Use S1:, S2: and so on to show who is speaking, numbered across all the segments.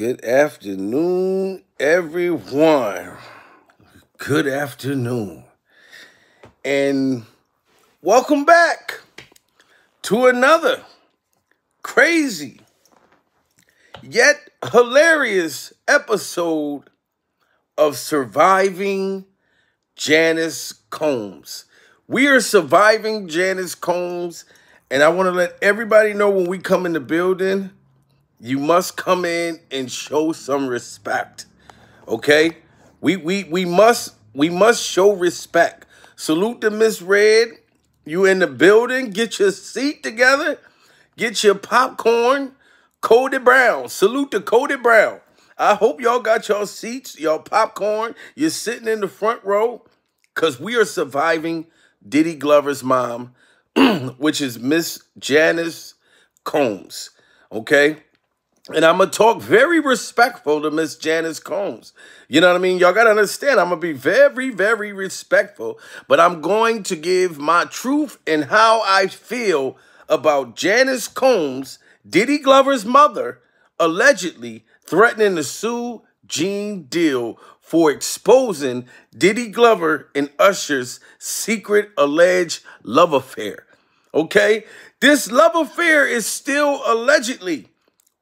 S1: Good afternoon, everyone. Good afternoon. And welcome back to another crazy yet hilarious episode of Surviving Janice Combs. We are surviving Janice Combs, and I want to let everybody know when we come in the building you must come in and show some respect. Okay? We we we must we must show respect. Salute to Miss Red. You in the building. Get your seat together. Get your popcorn. Cody Brown. Salute to Cody Brown. I hope y'all got your seats, y'all popcorn. You're sitting in the front row because we are surviving Diddy Glover's mom, which is Miss Janice Combs. Okay? And I'm gonna talk very respectful to Miss Janice Combs. You know what I mean? Y'all gotta understand, I'm gonna be very, very respectful, but I'm going to give my truth and how I feel about Janice Combs, Diddy Glover's mother, allegedly threatening to sue Gene Deal for exposing Diddy Glover and Usher's secret alleged love affair. Okay? This love affair is still allegedly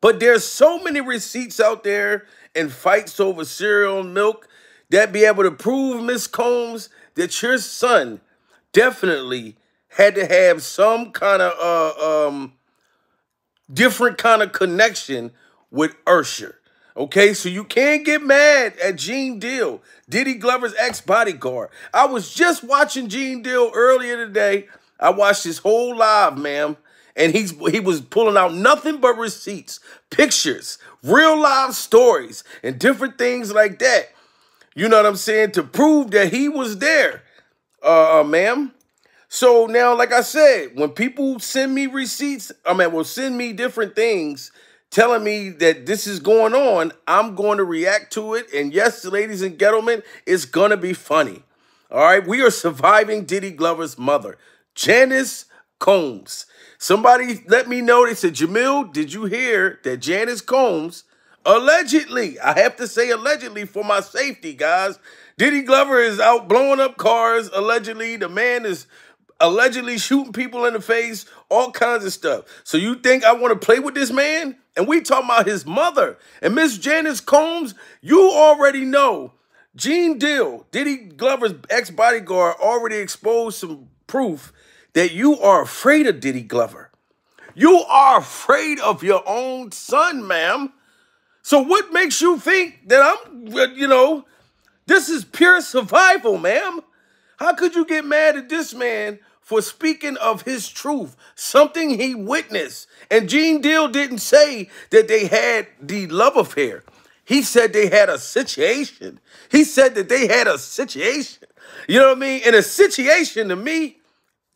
S1: but there's so many receipts out there and fights over cereal and milk that be able to prove, Miss Combs, that your son definitely had to have some kind of uh, um, different kind of connection with Usher. Okay, so you can't get mad at Gene Deal, Diddy Glover's ex-bodyguard. I was just watching Gene Deal earlier today. I watched his whole live, ma'am and he's he was pulling out nothing but receipts, pictures, real live stories, and different things like that. You know what I'm saying? To prove that he was there, uh, uh ma'am. So now, like I said, when people send me receipts, I mean, will send me different things telling me that this is going on, I'm going to react to it. And yes, ladies and gentlemen, it's going to be funny. All right, we are surviving Diddy Glover's mother, Janice Combs. Somebody let me know. They said, Jamil, did you hear that Janice Combs allegedly, I have to say allegedly for my safety, guys. Diddy Glover is out blowing up cars. Allegedly, the man is allegedly shooting people in the face, all kinds of stuff. So you think I want to play with this man? And we talking about his mother. And Miss Janice Combs, you already know. Gene Deal, Diddy Glover's ex-bodyguard, already exposed some proof that you are afraid of Diddy Glover. You are afraid of your own son, ma'am. So what makes you think that I'm, you know, this is pure survival, ma'am? How could you get mad at this man for speaking of his truth, something he witnessed? And Gene Deal didn't say that they had the love affair. He said they had a situation. He said that they had a situation. You know what I mean? And a situation to me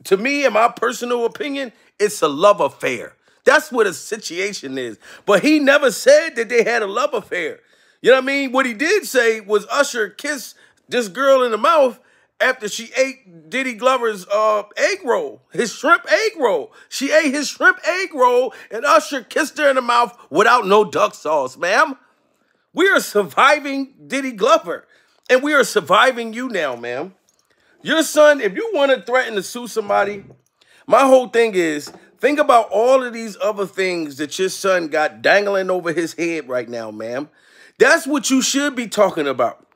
S1: to me, in my personal opinion, it's a love affair. That's what a situation is. But he never said that they had a love affair. You know what I mean? What he did say was Usher kissed this girl in the mouth after she ate Diddy Glover's uh, egg roll, his shrimp egg roll. She ate his shrimp egg roll, and Usher kissed her in the mouth without no duck sauce, ma'am. We are surviving Diddy Glover, and we are surviving you now, ma'am. Your son, if you want to threaten to sue somebody, my whole thing is think about all of these other things that your son got dangling over his head right now, ma'am. That's what you should be talking about.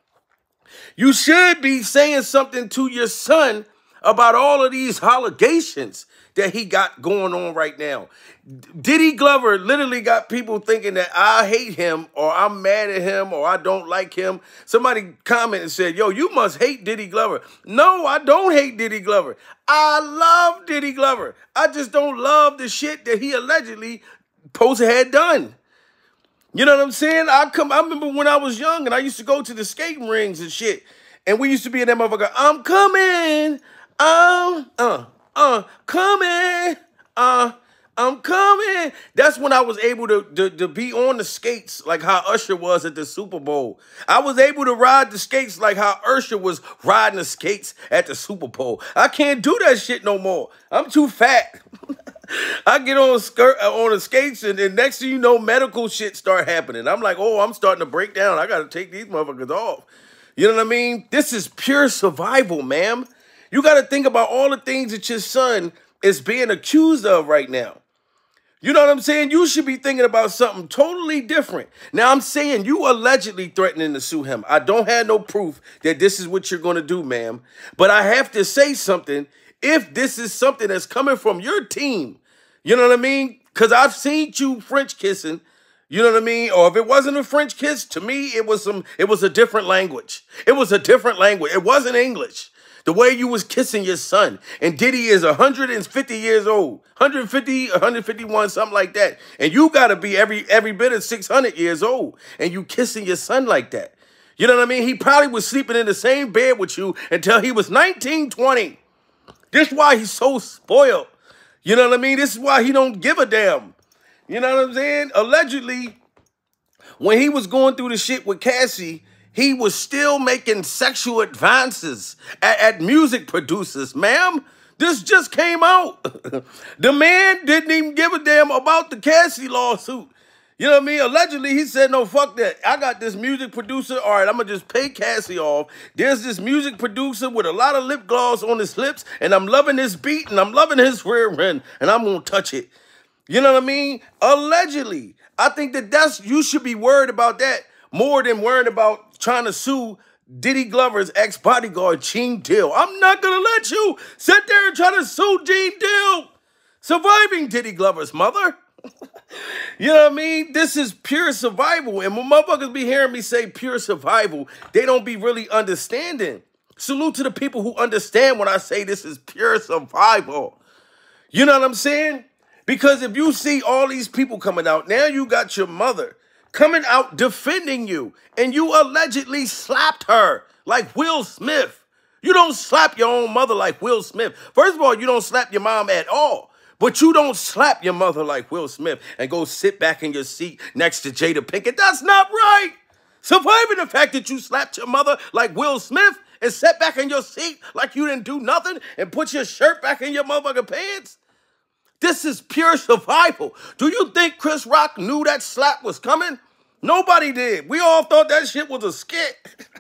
S1: You should be saying something to your son about all of these allegations that he got going on right now. Diddy Glover literally got people thinking that I hate him or I'm mad at him or I don't like him. Somebody commented and said, yo, you must hate Diddy Glover. No, I don't hate Diddy Glover. I love Diddy Glover. I just don't love the shit that he allegedly to had done. You know what I'm saying? I come. I remember when I was young and I used to go to the skating rings and shit. And we used to be in that motherfucker, I'm coming. Um, uh, uh, coming, uh, I'm coming. That's when I was able to, to, to be on the skates like how Usher was at the Super Bowl. I was able to ride the skates like how Usher was riding the skates at the Super Bowl. I can't do that shit no more. I'm too fat. I get on skirt uh, on the skates, and then next thing you know, medical shit start happening. I'm like, oh, I'm starting to break down. I got to take these motherfuckers off. You know what I mean? This is pure survival, ma'am. You got to think about all the things that your son is being accused of right now. You know what I'm saying? You should be thinking about something totally different. Now, I'm saying you allegedly threatening to sue him. I don't have no proof that this is what you're going to do, ma'am. But I have to say something if this is something that's coming from your team. You know what I mean? Because I've seen you French kissing. You know what I mean? Or if it wasn't a French kiss, to me, it was some, it was a different language. It was a different language. It wasn't English. The way you was kissing your son. And Diddy is 150 years old. 150, 151, something like that. And you got to be every every bit of 600 years old. And you kissing your son like that. You know what I mean? He probably was sleeping in the same bed with you until he was 19, 20. This is why he's so spoiled. You know what I mean? This is why he don't give a damn. You know what I'm saying? Allegedly, when he was going through the shit with Cassie, he was still making sexual advances at, at music producers, ma'am. This just came out. the man didn't even give a damn about the Cassie lawsuit. You know what I mean? Allegedly, he said, no, fuck that. I got this music producer. All right, I'm going to just pay Cassie off. There's this music producer with a lot of lip gloss on his lips, and I'm loving his beat, and I'm loving his rear end, and I'm going to touch it. You know what I mean? Allegedly. I think that that's, you should be worried about that more than worrying about trying to sue Diddy Glover's ex-bodyguard, Gene Deal. I'm not to let you sit there and try to sue Gene Deal, Surviving Diddy Glover's mother. you know what I mean? This is pure survival. And when motherfuckers be hearing me say pure survival, they don't be really understanding. Salute to the people who understand when I say this is pure survival. You know what I'm saying? Because if you see all these people coming out, now you got your mother coming out defending you, and you allegedly slapped her like Will Smith. You don't slap your own mother like Will Smith. First of all, you don't slap your mom at all. But you don't slap your mother like Will Smith and go sit back in your seat next to Jada Pinkett. That's not right. Surviving the fact that you slapped your mother like Will Smith and sat back in your seat like you didn't do nothing and put your shirt back in your motherfucking pants. This is pure survival. Do you think Chris Rock knew that slap was coming? Nobody did. We all thought that shit was a skit.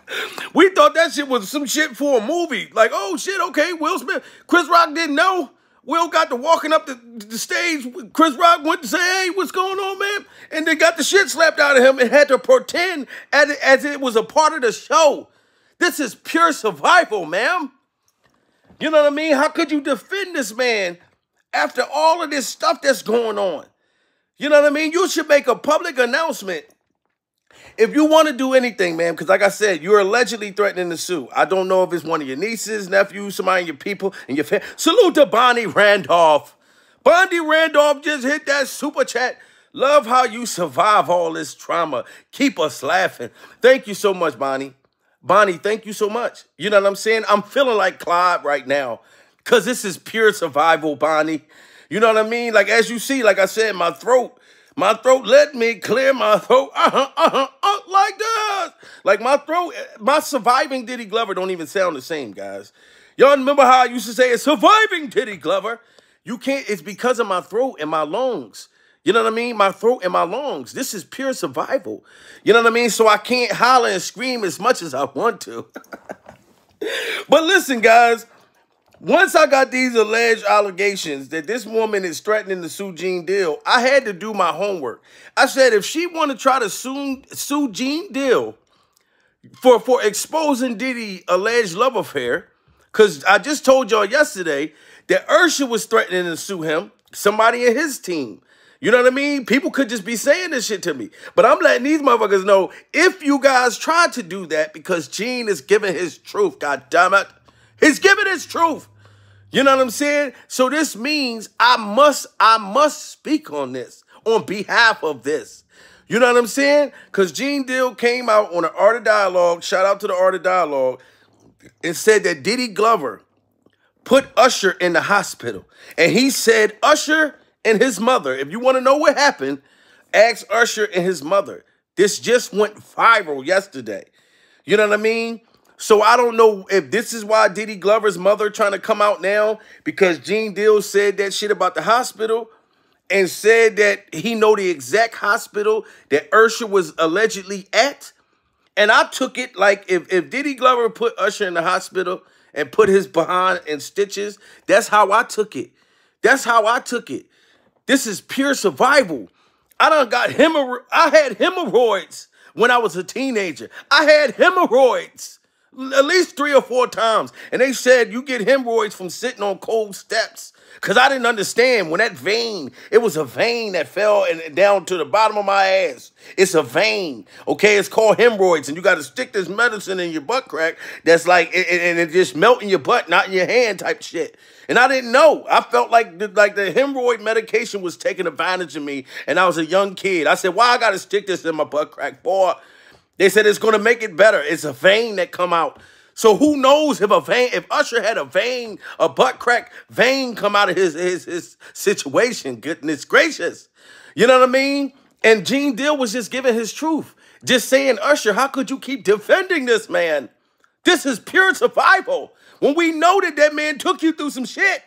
S1: we thought that shit was some shit for a movie. Like, oh shit, okay, Will Smith. Chris Rock didn't know. Will got to walking up the, the stage. Chris Rock went to say, hey, what's going on, man? And they got the shit slapped out of him and had to pretend as as it was a part of the show. This is pure survival, ma'am. You know what I mean? How could you defend this man after all of this stuff that's going on? You know what I mean? You should make a public announcement if you want to do anything, man, because like I said, you're allegedly threatening to sue. I don't know if it's one of your nieces, nephews, somebody in your people, and your family. Salute to Bonnie Randolph. Bonnie Randolph just hit that super chat. Love how you survive all this trauma. Keep us laughing. Thank you so much, Bonnie. Bonnie, thank you so much. You know what I'm saying? I'm feeling like Clyde right now because this is pure survival, Bonnie. You know what I mean? Like, as you see, like I said, my throat my throat let me clear my throat uh-huh, uh-huh, uh, like this. Like my throat, my surviving Diddy Glover don't even sound the same, guys. Y'all remember how I used to say it's surviving Diddy Glover? You can't, it's because of my throat and my lungs. You know what I mean? My throat and my lungs. This is pure survival. You know what I mean? So I can't holler and scream as much as I want to. but listen, guys, once I got these alleged allegations that this woman is threatening to sue Gene Deal, I had to do my homework. I said if she want to try to sue, sue Gene Deal for, for exposing Diddy alleged love affair, because I just told y'all yesterday that Usher was threatening to sue him, somebody in his team. You know what I mean? People could just be saying this shit to me. But I'm letting these motherfuckers know if you guys try to do that because Gene is giving his truth, god damn it. He's giving his truth. You know what I'm saying? So this means I must, I must speak on this, on behalf of this. You know what I'm saying? Because Gene Deal came out on the Art of Dialogue, shout out to the Art of Dialogue, and said that Diddy Glover put Usher in the hospital. And he said Usher and his mother, if you want to know what happened, ask Usher and his mother. This just went viral yesterday. You know what I mean? So I don't know if this is why Diddy Glover's mother trying to come out now because Gene Deal said that shit about the hospital and said that he know the exact hospital that Usher was allegedly at. And I took it like if, if Diddy Glover put Usher in the hospital and put his behind in stitches, that's how I took it. That's how I took it. This is pure survival. I done got hemorrhoids. I had hemorrhoids when I was a teenager. I had hemorrhoids at least three or four times. And they said you get hemorrhoids from sitting on cold steps. Because I didn't understand when that vein, it was a vein that fell and down to the bottom of my ass. It's a vein, okay? It's called hemorrhoids. And you got to stick this medicine in your butt crack that's like, and it just melt in your butt, not in your hand type shit. And I didn't know. I felt like the, like the hemorrhoid medication was taking advantage of me. And I was a young kid. I said, why I got to stick this in my butt crack? Boy, they said it's going to make it better. It's a vein that come out. So who knows if a vein, if Usher had a vein, a butt crack vein come out of his his his situation. Goodness gracious, you know what I mean? And Gene Deal was just giving his truth, just saying, Usher, how could you keep defending this man? This is pure survival. When we know that that man took you through some shit,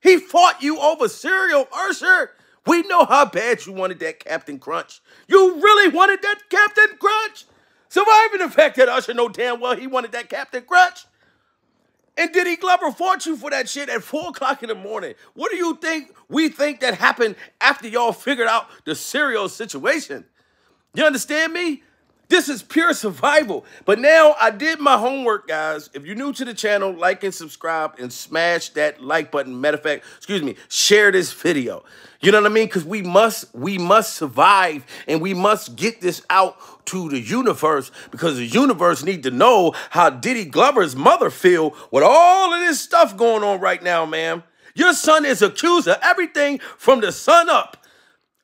S1: he fought you over cereal, Usher. We know how bad you wanted that Captain Crunch. You really wanted that Captain Crunch. Surviving the fact that Usher know damn well he wanted that Captain Crunch. And Diddy Glover fought you for that shit at 4 o'clock in the morning. What do you think we think that happened after y'all figured out the cereal situation? You understand me? This is pure survival. But now I did my homework, guys. If you're new to the channel, like and subscribe and smash that like button. Matter of fact, excuse me, share this video. You know what I mean? Because we must, we must survive and we must get this out to the universe because the universe need to know how Diddy Glover's mother feel with all of this stuff going on right now, man. Your son is accused of everything from the sun up.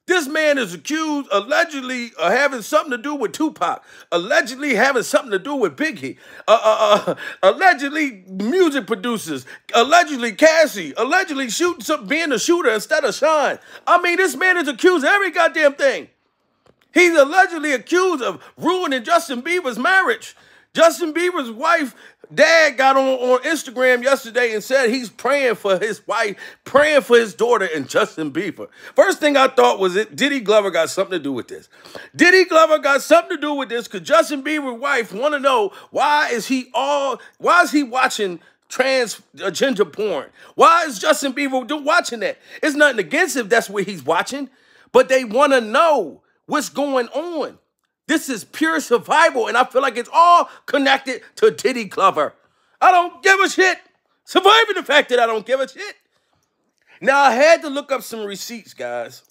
S1: This man is accused allegedly of having something to do with Tupac, allegedly having something to do with Biggie, uh, uh, uh, allegedly music producers, allegedly Cassie, allegedly shooting some, being a shooter instead of Sean. I mean, this man is accused of every goddamn thing. He's allegedly accused of ruining Justin Bieber's marriage. Justin Bieber's wife, dad got on, on Instagram yesterday and said he's praying for his wife, praying for his daughter and Justin Bieber. First thing I thought was it Diddy Glover got something to do with this. Diddy Glover got something to do with this because Justin Bieber's wife want to know why is he all, why is he watching trans porn? Why is Justin Bieber do, watching that? It's nothing against if that's what he's watching, but they want to know what's going on. This is pure survival, and I feel like it's all connected to Diddy Glover. I don't give a shit. Surviving the fact that I don't give a shit. Now, I had to look up some receipts, guys,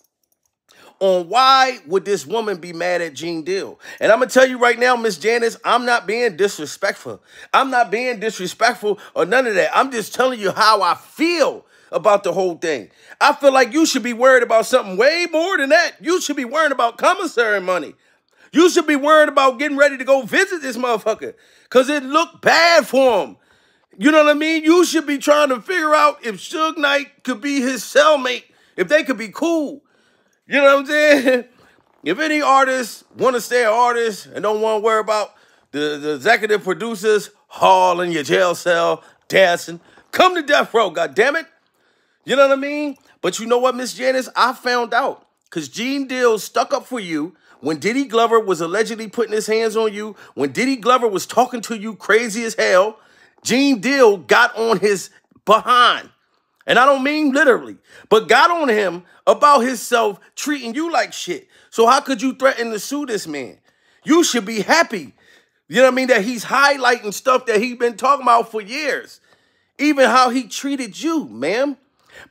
S1: on why would this woman be mad at Gene Deal. And I'm to tell you right now, Miss Janice, I'm not being disrespectful. I'm not being disrespectful or none of that. I'm just telling you how I feel about the whole thing. I feel like you should be worried about something way more than that. You should be worrying about commissary money. You should be worried about getting ready to go visit this motherfucker because it looked bad for him. You know what I mean? You should be trying to figure out if Suge Knight could be his cellmate, if they could be cool. You know what I'm saying? If any artists want to stay an artist and don't want to worry about the, the executive producers Hall in your jail cell dancing, come to death row, God damn it. You know what I mean? But you know what, Miss Janice? I found out because Gene Deal stuck up for you when Diddy Glover was allegedly putting his hands on you, when Diddy Glover was talking to you crazy as hell, Gene Deal got on his behind. And I don't mean literally, but got on him about himself treating you like shit. So how could you threaten to sue this man? You should be happy. You know what I mean? That he's highlighting stuff that he's been talking about for years. Even how he treated you, ma'am.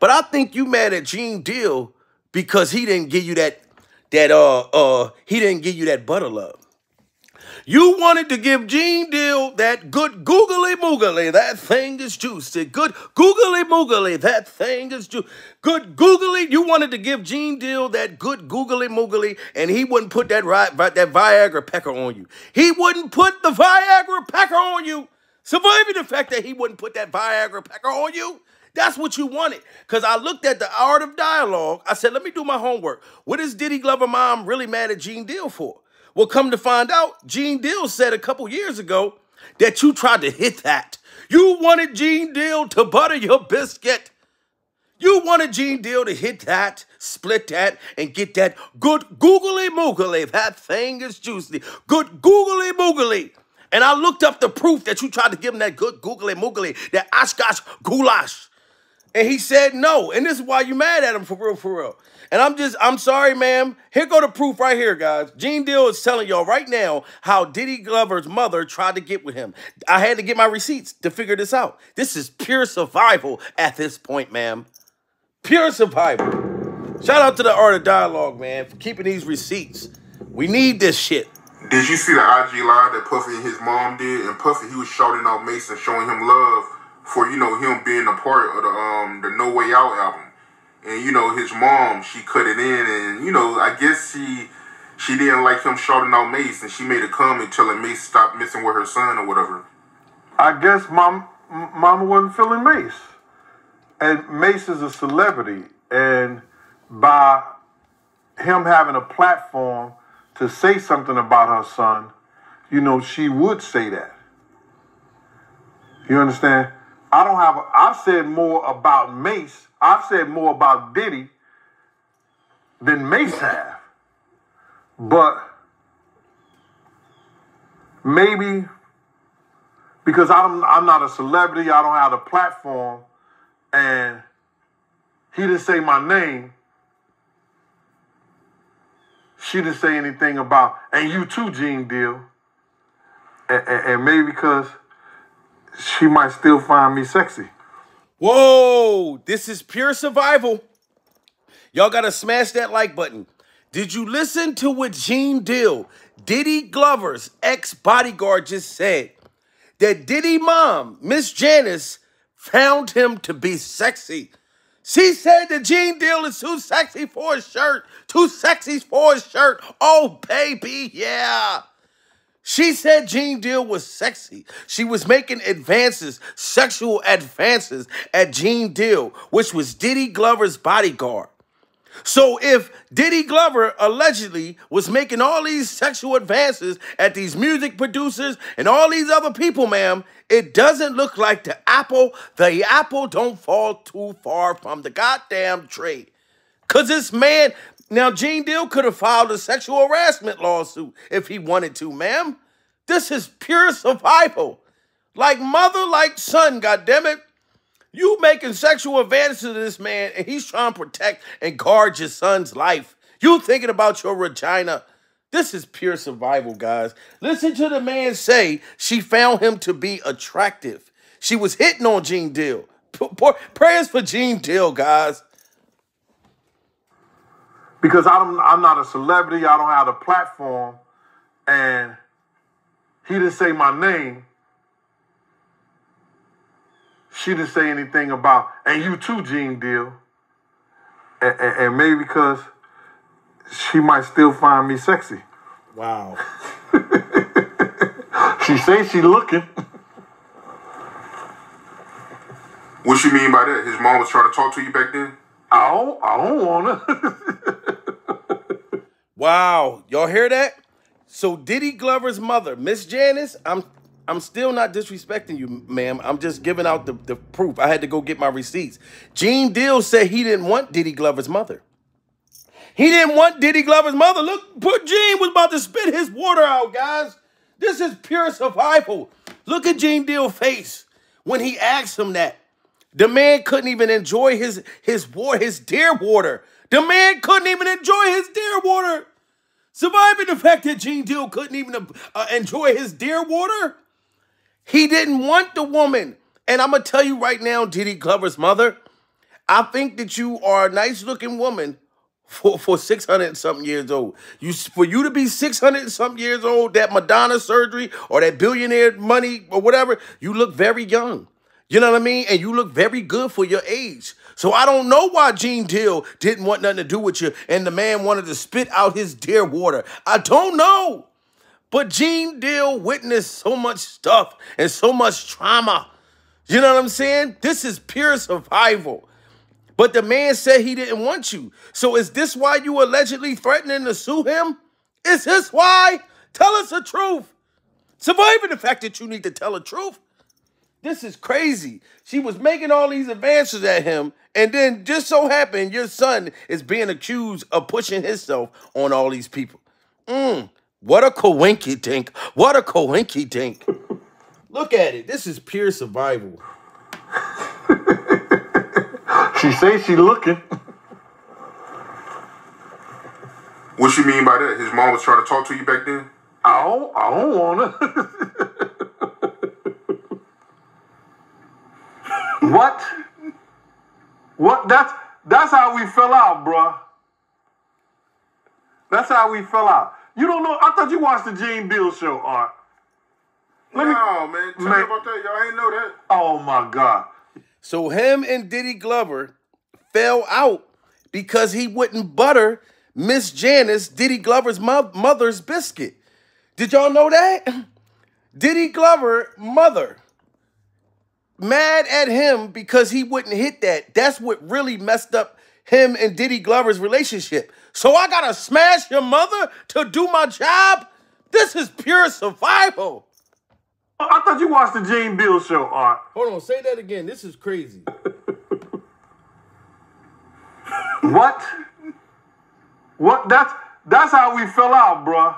S1: But I think you mad at Gene Deal because he didn't give you that that uh uh he didn't give you that butter love. You wanted to give Gene Deal that good googly moogly, that thing is juicy. Good googly moogly, that thing is juicy. Good googly, you wanted to give Gene Deal that good googly moogly, and he wouldn't put that right that Viagra pecker on you. He wouldn't put the Viagra pecker on you. Surviving the fact that he wouldn't put that Viagra pecker on you. That's what you wanted. Because I looked at the art of dialogue. I said, let me do my homework. What is Diddy Glover mom really mad at Gene Deal for? Well, come to find out, Gene Deal said a couple years ago that you tried to hit that. You wanted Gene Deal to butter your biscuit. You wanted Gene Deal to hit that, split that, and get that good googly moogly. That thing is juicy. Good googly moogly. And I looked up the proof that you tried to give him that good googly moogly, that Oshkosh goulash. And he said no. And this is why you mad at him for real, for real. And I'm just, I'm sorry, ma'am. Here go the proof right here, guys. Gene Deal is telling y'all right now how Diddy Glover's mother tried to get with him. I had to get my receipts to figure this out. This is pure survival at this point, ma'am. Pure survival. Shout out to the Art of Dialogue, man, for keeping these receipts. We need this shit.
S2: Did you see the IG live that Puffy and his mom did? And Puffy, he was shouting out Mason, showing him love for you know him being a part of the um the No Way Out album. And you know his mom she cut it in and you know i guess she she didn't like him shouting out Mase and she made a comment telling Mase stop messing with her son or whatever.
S3: I guess mom mama wasn't feeling Mase. And Mase is a celebrity and by him having a platform to say something about her son you know she would say that. You understand i don't have a, i've said more about Mase I've said more about Diddy than Mase have. But maybe because I'm I'm not a celebrity, I don't have a platform, and he didn't say my name. She didn't say anything about, and you too, Gene Deal. And, and, and maybe because she might still find me sexy.
S1: Whoa, this is pure survival. Y'all got to smash that like button. Did you listen to what Gene Deal, Diddy Glover's ex-bodyguard just said? That Diddy mom, Miss Janice, found him to be sexy. She said that Gene Deal is too sexy for his shirt. Too sexy for his shirt. Oh, baby, yeah. She said Gene Deal was sexy. She was making advances, sexual advances at Gene Deal, which was Diddy Glover's bodyguard. So if Diddy Glover allegedly was making all these sexual advances at these music producers and all these other people, ma'am, it doesn't look like the apple, the apple don't fall too far from the goddamn tree. Cause this man, now, Gene Deal could have filed a sexual harassment lawsuit if he wanted to, ma'am. This is pure survival. Like mother, like son, goddammit. You making sexual advances to this man, and he's trying to protect and guard your son's life. You thinking about your Regina. This is pure survival, guys. Listen to the man say she found him to be attractive. She was hitting on Gene Deal. Prayers for Gene Deal, guys
S3: because I'm I'm not a celebrity. I don't have a platform, and he didn't say my name. She didn't say anything about and you too, Gene Deal. And, and, and maybe because she might still find me sexy.
S1: Wow.
S3: she say she looking.
S2: What you mean by that? His mom was trying to talk to you back then?
S3: I don't I don't wanna.
S1: Wow, y'all hear that? So Diddy Glover's mother, Miss Janice, I'm I'm still not disrespecting you, ma'am. I'm just giving out the, the proof. I had to go get my receipts. Gene Deal said he didn't want Diddy Glover's mother. He didn't want Diddy Glover's mother. Look, poor Gene was about to spit his water out, guys. This is pure survival. Look at Gene Deal's face when he asked him that. The man couldn't even enjoy his his war, his dear water. The man couldn't even enjoy his deer water. Surviving the fact that Gene Deal couldn't even uh, enjoy his deer water. He didn't want the woman. And I'm going to tell you right now, Diddy Glover's mother, I think that you are a nice looking woman for, for 600 something years old. You For you to be 600 something years old, that Madonna surgery or that billionaire money or whatever, you look very young. You know what I mean? And you look very good for your age. So I don't know why Gene Deal didn't want nothing to do with you and the man wanted to spit out his dear water. I don't know. But Gene Deal witnessed so much stuff and so much trauma. You know what I'm saying? This is pure survival. But the man said he didn't want you. So is this why you allegedly threatening to sue him? Is this why? Tell us the truth. Surviving the fact that you need to tell the truth. This is crazy. She was making all these advances at him, and then just so happened your son is being accused of pushing himself on all these people. Mm, what a coinky dink. What a coinky dink. Look at it. This is pure survival.
S3: She says she looking.
S2: What you mean by that? His mom was trying to talk to you back then?
S3: I don't, I don't wanna. what? What? That's that's how we fell out, bruh. That's how we fell out. You don't know? I thought you watched the Gene Deal show, Art. Let me-
S2: no, man. Tell
S3: Man.
S2: me about that. Y'all ain't know that.
S3: Oh my God.
S1: So him and Diddy Glover fell out because he wouldn't butter Miss Janice, Diddy Glover's mo- mother's biscuit. Did y'all know that? Diddy Glover mother mad at him because he wouldn't hit that. That's what really messed up him and Diddy Glover's relationship. So I gotta smash your mother to do my job? This is pure survival.
S3: Oh, I thought you watched the Gene Deal show, Art.
S1: Hold on, say that again. This is crazy.
S3: What? What? That's that's how we fell out, bruh.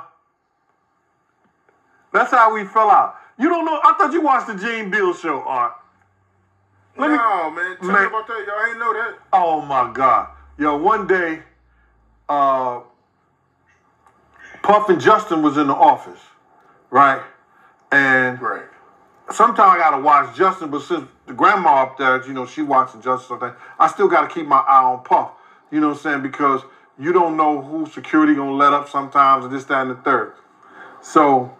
S3: That's how we fell out. You don't know? I thought you watched the Gene Deal show, Art. Let me-
S2: no, man. Tell
S3: Man.
S2: me about that. Y'all ain't know that.
S3: Oh my God. Yo, one day, uh, Puff and Justin was in the office, right? And
S2: Right.
S3: sometimes I gotta watch Justin, but since the grandma up there, you know, she watching Justin something, I still gotta keep my eye on Puff. You know what I'm saying? Because you don't know who security gonna let up sometimes, and this, that, and the third. So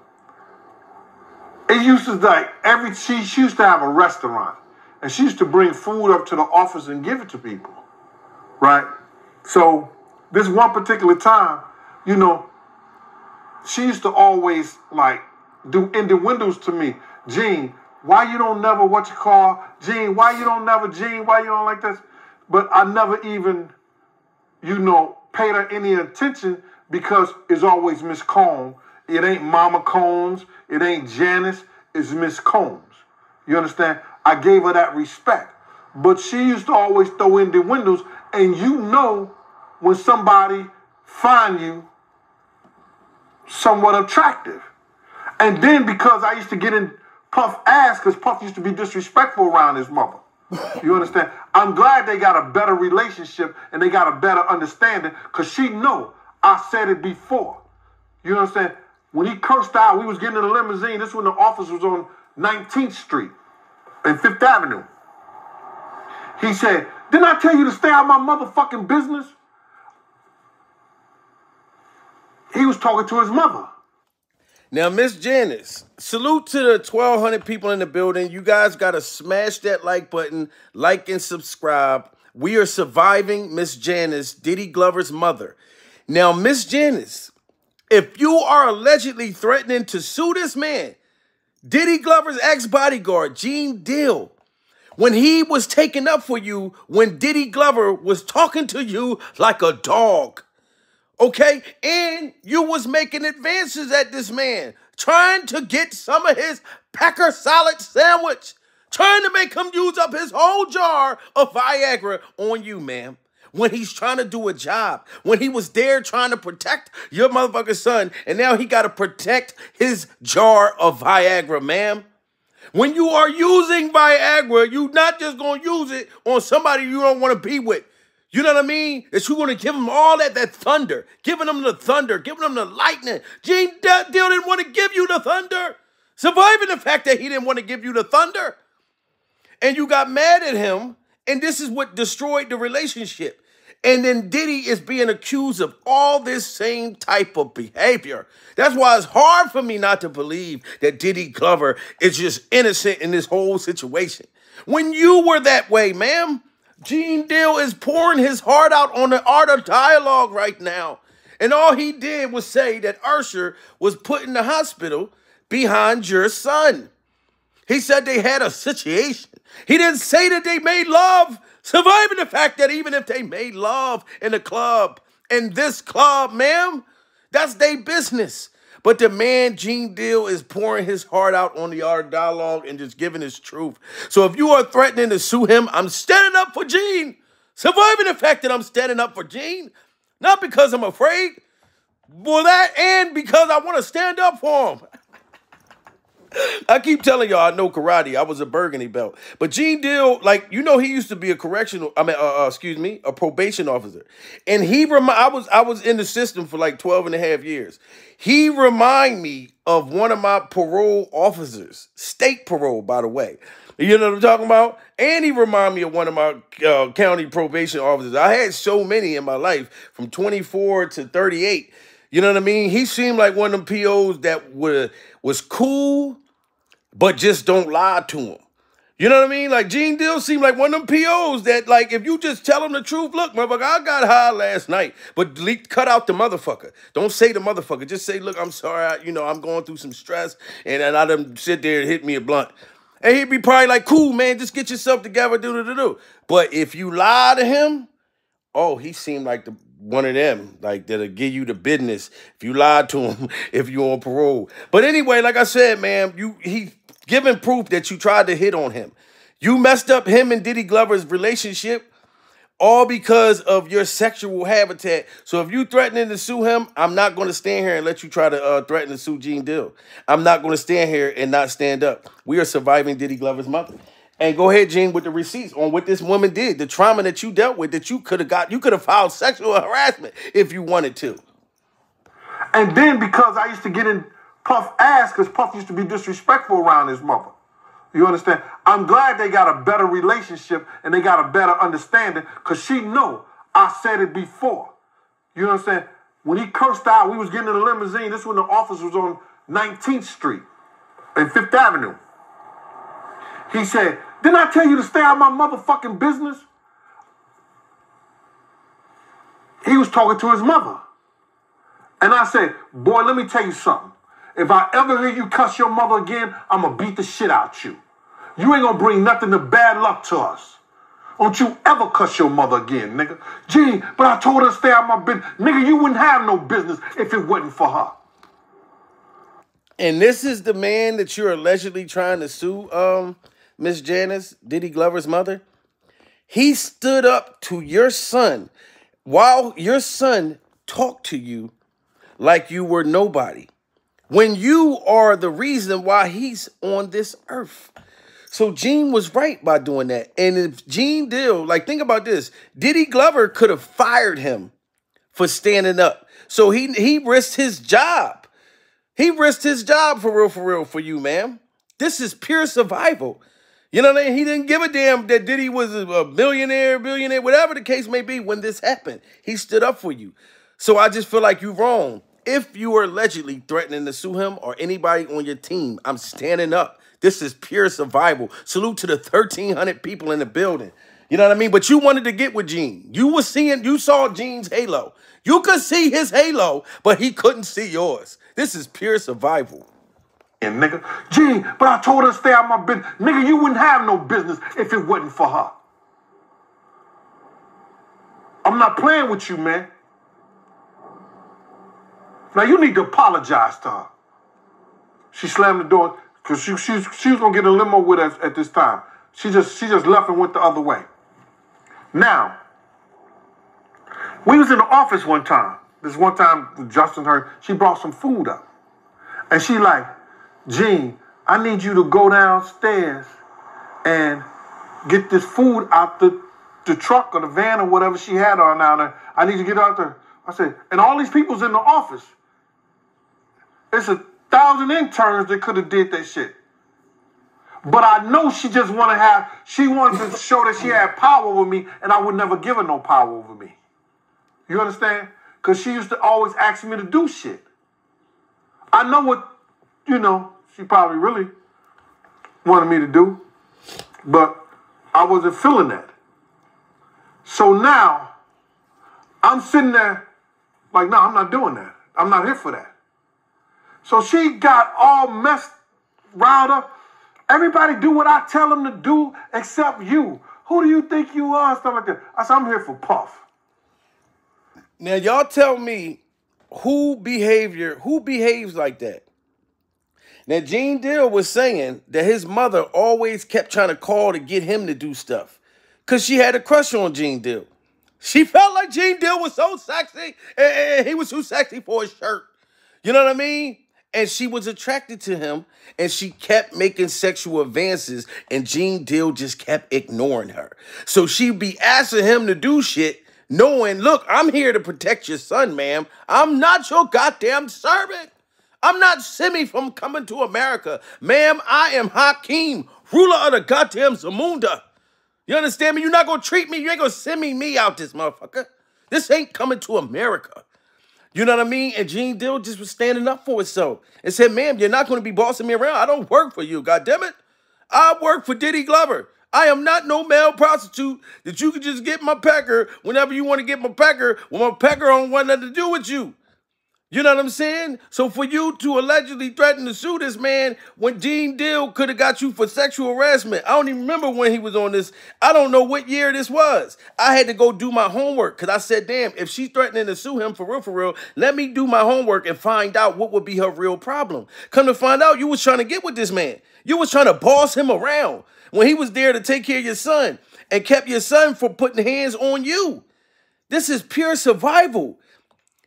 S3: it used to like every she, she used to have a restaurant, and she used to bring food up to the office and give it to people, right? So this one particular time, you know, she used to always like do in the windows to me, Gene, why you don't never what you call Gene, why you don't never Gene, why you don't like this? But I never even, you know, paid her any attention because it's always Miss Combs. It ain't Mama Combs, it ain't Janice, it's Miss Combs. You understand? I gave her that respect. But she used to always throw in the windows, and you know when somebody find you somewhat attractive. And then because I used to get in Puff ass, because Puff used to be disrespectful around his mother. You understand? I'm glad they got a better relationship and they got a better understanding because she know I said it before. You understand? When he cursed out, we was getting in a limousine. This when the office was on 19th Street and Fifth Avenue. He said, didn't I tell you to stay out my motherfucking business? He was talking to his mother.
S1: Now, Miss Janice, salute to the 1,200 people in the building. You guys got to smash that like button, like and subscribe. We are surviving Miss Janice, Diddy Glover's mother. Now, Miss Janice, if you are allegedly threatening to sue this man, Diddy Glover's ex bodyguard, Gene Deal, when he was taking up for you, when Diddy Glover was talking to you like a dog okay? And you was making advances at this man, trying to get some of his Packer salad sandwich, trying to make him use up his whole jar of Viagra on you, ma'am. When he's trying to do a job, when he was there trying to protect your motherfucking son, and now he got to protect his jar of Viagra, ma'am. When you are using Viagra, you're not just gonna use it on somebody you don't want to be with. You know what I mean? That you're gonna give him all that that thunder, giving him the thunder, giving him the lightning. Gene Deal didn't want to give you the thunder, surviving the fact that he didn't want to give you the thunder, and you got mad at him, and this is what destroyed the relationship. And then Diddy is being accused of all this same type of behavior. That's why it's hard for me not to believe that Diddy Glover is just innocent in this whole situation. When you were that way, ma'am, Gene Deal is pouring his heart out on the art of dialogue right now. And all he did was say that Usher was put in the hospital behind your son. He said they had a situation. He didn't say that they made love, surviving the fact that even if they made love in a club, in this club, ma'am, that's their business. But the man, Gene Deal, is pouring his heart out on the art dialogue and just giving his truth. So if you are threatening to sue him, I'm standing up for Gene. Surviving the fact that I'm standing up for Gene, not because I'm afraid, well, that and because I want to stand up for him. I keep telling y'all I know karate. I was a burgundy belt. But Gene Deal, like, you know, he used to be a correctional, I mean, uh, uh, excuse me, a probation officer. And he remi- I was I was in the system for like 12 and a half years. He remind me of one of my parole officers, state parole, by the way. You know what I'm talking about? And he remind me of one of my uh, county probation officers. I had so many in my life from 24 to 38 you know what I mean? He seemed like one of them POs that were was cool, but just don't lie to him. You know what I mean? Like Gene Deal seemed like one of them POs that, like, if you just tell him the truth, look, motherfucker, I got high last night, but delete, cut out the motherfucker. Don't say the motherfucker. Just say, look, I'm sorry, I, you know, I'm going through some stress, and then I them sit there and hit me a blunt. And he'd be probably like, cool, man, just get yourself together, do do do do. But if you lie to him, oh, he seemed like the one of them, like that'll give you the business if you lied to him, if you're on parole. But anyway, like I said, man, you he giving proof that you tried to hit on him. You messed up him and Diddy Glover's relationship all because of your sexual habitat. So if you threatening to sue him, I'm not going to stand here and let you try to uh, threaten to sue Gene Deal. I'm not going to stand here and not stand up. We are surviving Diddy Glover's mother. And go ahead, Gene, with the receipts on what this woman did, the trauma that you dealt with, that you could have got, you could have filed sexual harassment if you wanted to.
S3: And then because I used to get in Puff ass, because Puff used to be disrespectful around his mother. You understand? I'm glad they got a better relationship and they got a better understanding because she know I said it before. You saying? When he cursed out, we was getting in a limousine. This when the office was on 19th Street and Fifth Avenue. He said, didn't I tell you to stay out of my motherfucking business? He was talking to his mother. And I said, boy, let me tell you something. If I ever hear you cuss your mother again, I'm going to beat the shit out you. You ain't going to bring nothing to bad luck to us. Don't you ever cuss your mother again, nigga. Gee, but I told her to stay out my business. Nigga, you wouldn't have no business if it wasn't for her.
S1: And this is the man that you're allegedly trying to sue, um, Miss Janice, Diddy Glover's mother, he stood up to your son while your son talked to you like you were nobody. When you are the reason why he's on this earth. So Gene was right by doing that. And if Gene Deal, like think about this, Diddy Glover could have fired him for standing up. So he he risked his job. He risked his job for real, for real, for you, man. This is pure survival. You know what I mean? He didn't give a damn that Diddy was a millionaire, billionaire, whatever the case may be when this happened. He stood up for you. So I just feel like you're wrong. If you are allegedly threatening to sue him or anybody on your team, I'm standing up. This is pure survival. Salute to the 1,300 people in the building. You know what I mean? But you wanted to get with Gene. You were seeing, you saw Gene's halo. You could see his halo, but he couldn't see yours. This is pure survival
S3: and nigga. Gee, but I told her to stay out my business. Nigga, you wouldn't have no business if it wasn't for her. I'm not playing with you, man. Now you need to apologize to her. She slammed the door because she, she, she was gonna get a limo with us at this time. She just she just left and went the other way. Now, we was in the office one time. This one time, Justin her, she brought some food up. And she like, Gene, I need you to go downstairs and get this food out the, the truck or the van or whatever she had on down there. I need to get out there. I said, and all these people's in the office. It's a thousand interns that could have did that shit. But I know she just want to have, she wanted to show that she had power over me, and I would never give her no power over me. You understand? Because she used to always ask me to do shit. I know what, you know, she probably really wanted me to do, but I wasn't feeling that. So now I'm sitting there like, no, I'm not doing that. I'm not here for that. So she got all messed riled up. Everybody do what I tell them to do except you. Who do you think you are? Stuff like that. I said, I'm here for Puff.
S1: Now, y'all tell me who behavior, who behaves like that? Now, Gene Deal was saying that his mother always kept trying to call to get him to do stuff because she had a crush on Gene Deal. She felt like Gene Deal was so sexy and he was too sexy for his shirt. You know what I mean? And she was attracted to him and she kept making sexual advances and Gene Deal just kept ignoring her. So she'd be asking him to do shit knowing, look, I'm here to protect your son, ma'am. I'm not your goddamn servant. I'm not Semmi from coming to America. Ma'am, I am Hakeem, ruler of the goddamn Zamunda. You understand me? You're not gonna treat me, you ain't gonna send me me out this motherfucker. This ain't coming to America. You know what I mean? And Gene Deal just was standing up for itself and said, ma'am, you're not gonna be bossing me around. I don't work for you, God damn it. I work for Diddy Glover. I am not no male prostitute that you can just get my pecker whenever you want to get my pecker when my pecker don't want nothing to do with you. You know what I'm saying? So for you to allegedly threaten to sue this man when Gene Deal could have got you for sexual harassment. I don't even remember when he was on this. I don't know what year this was. I had to go do my homework because I said, damn, if she's threatening to sue him for real, for real, let me do my homework and find out what would be her real problem. Come to find out, you was trying to get with this man. You was trying to boss him around when he was there to take care of your son and kept your son from putting hands on you. This is pure survival.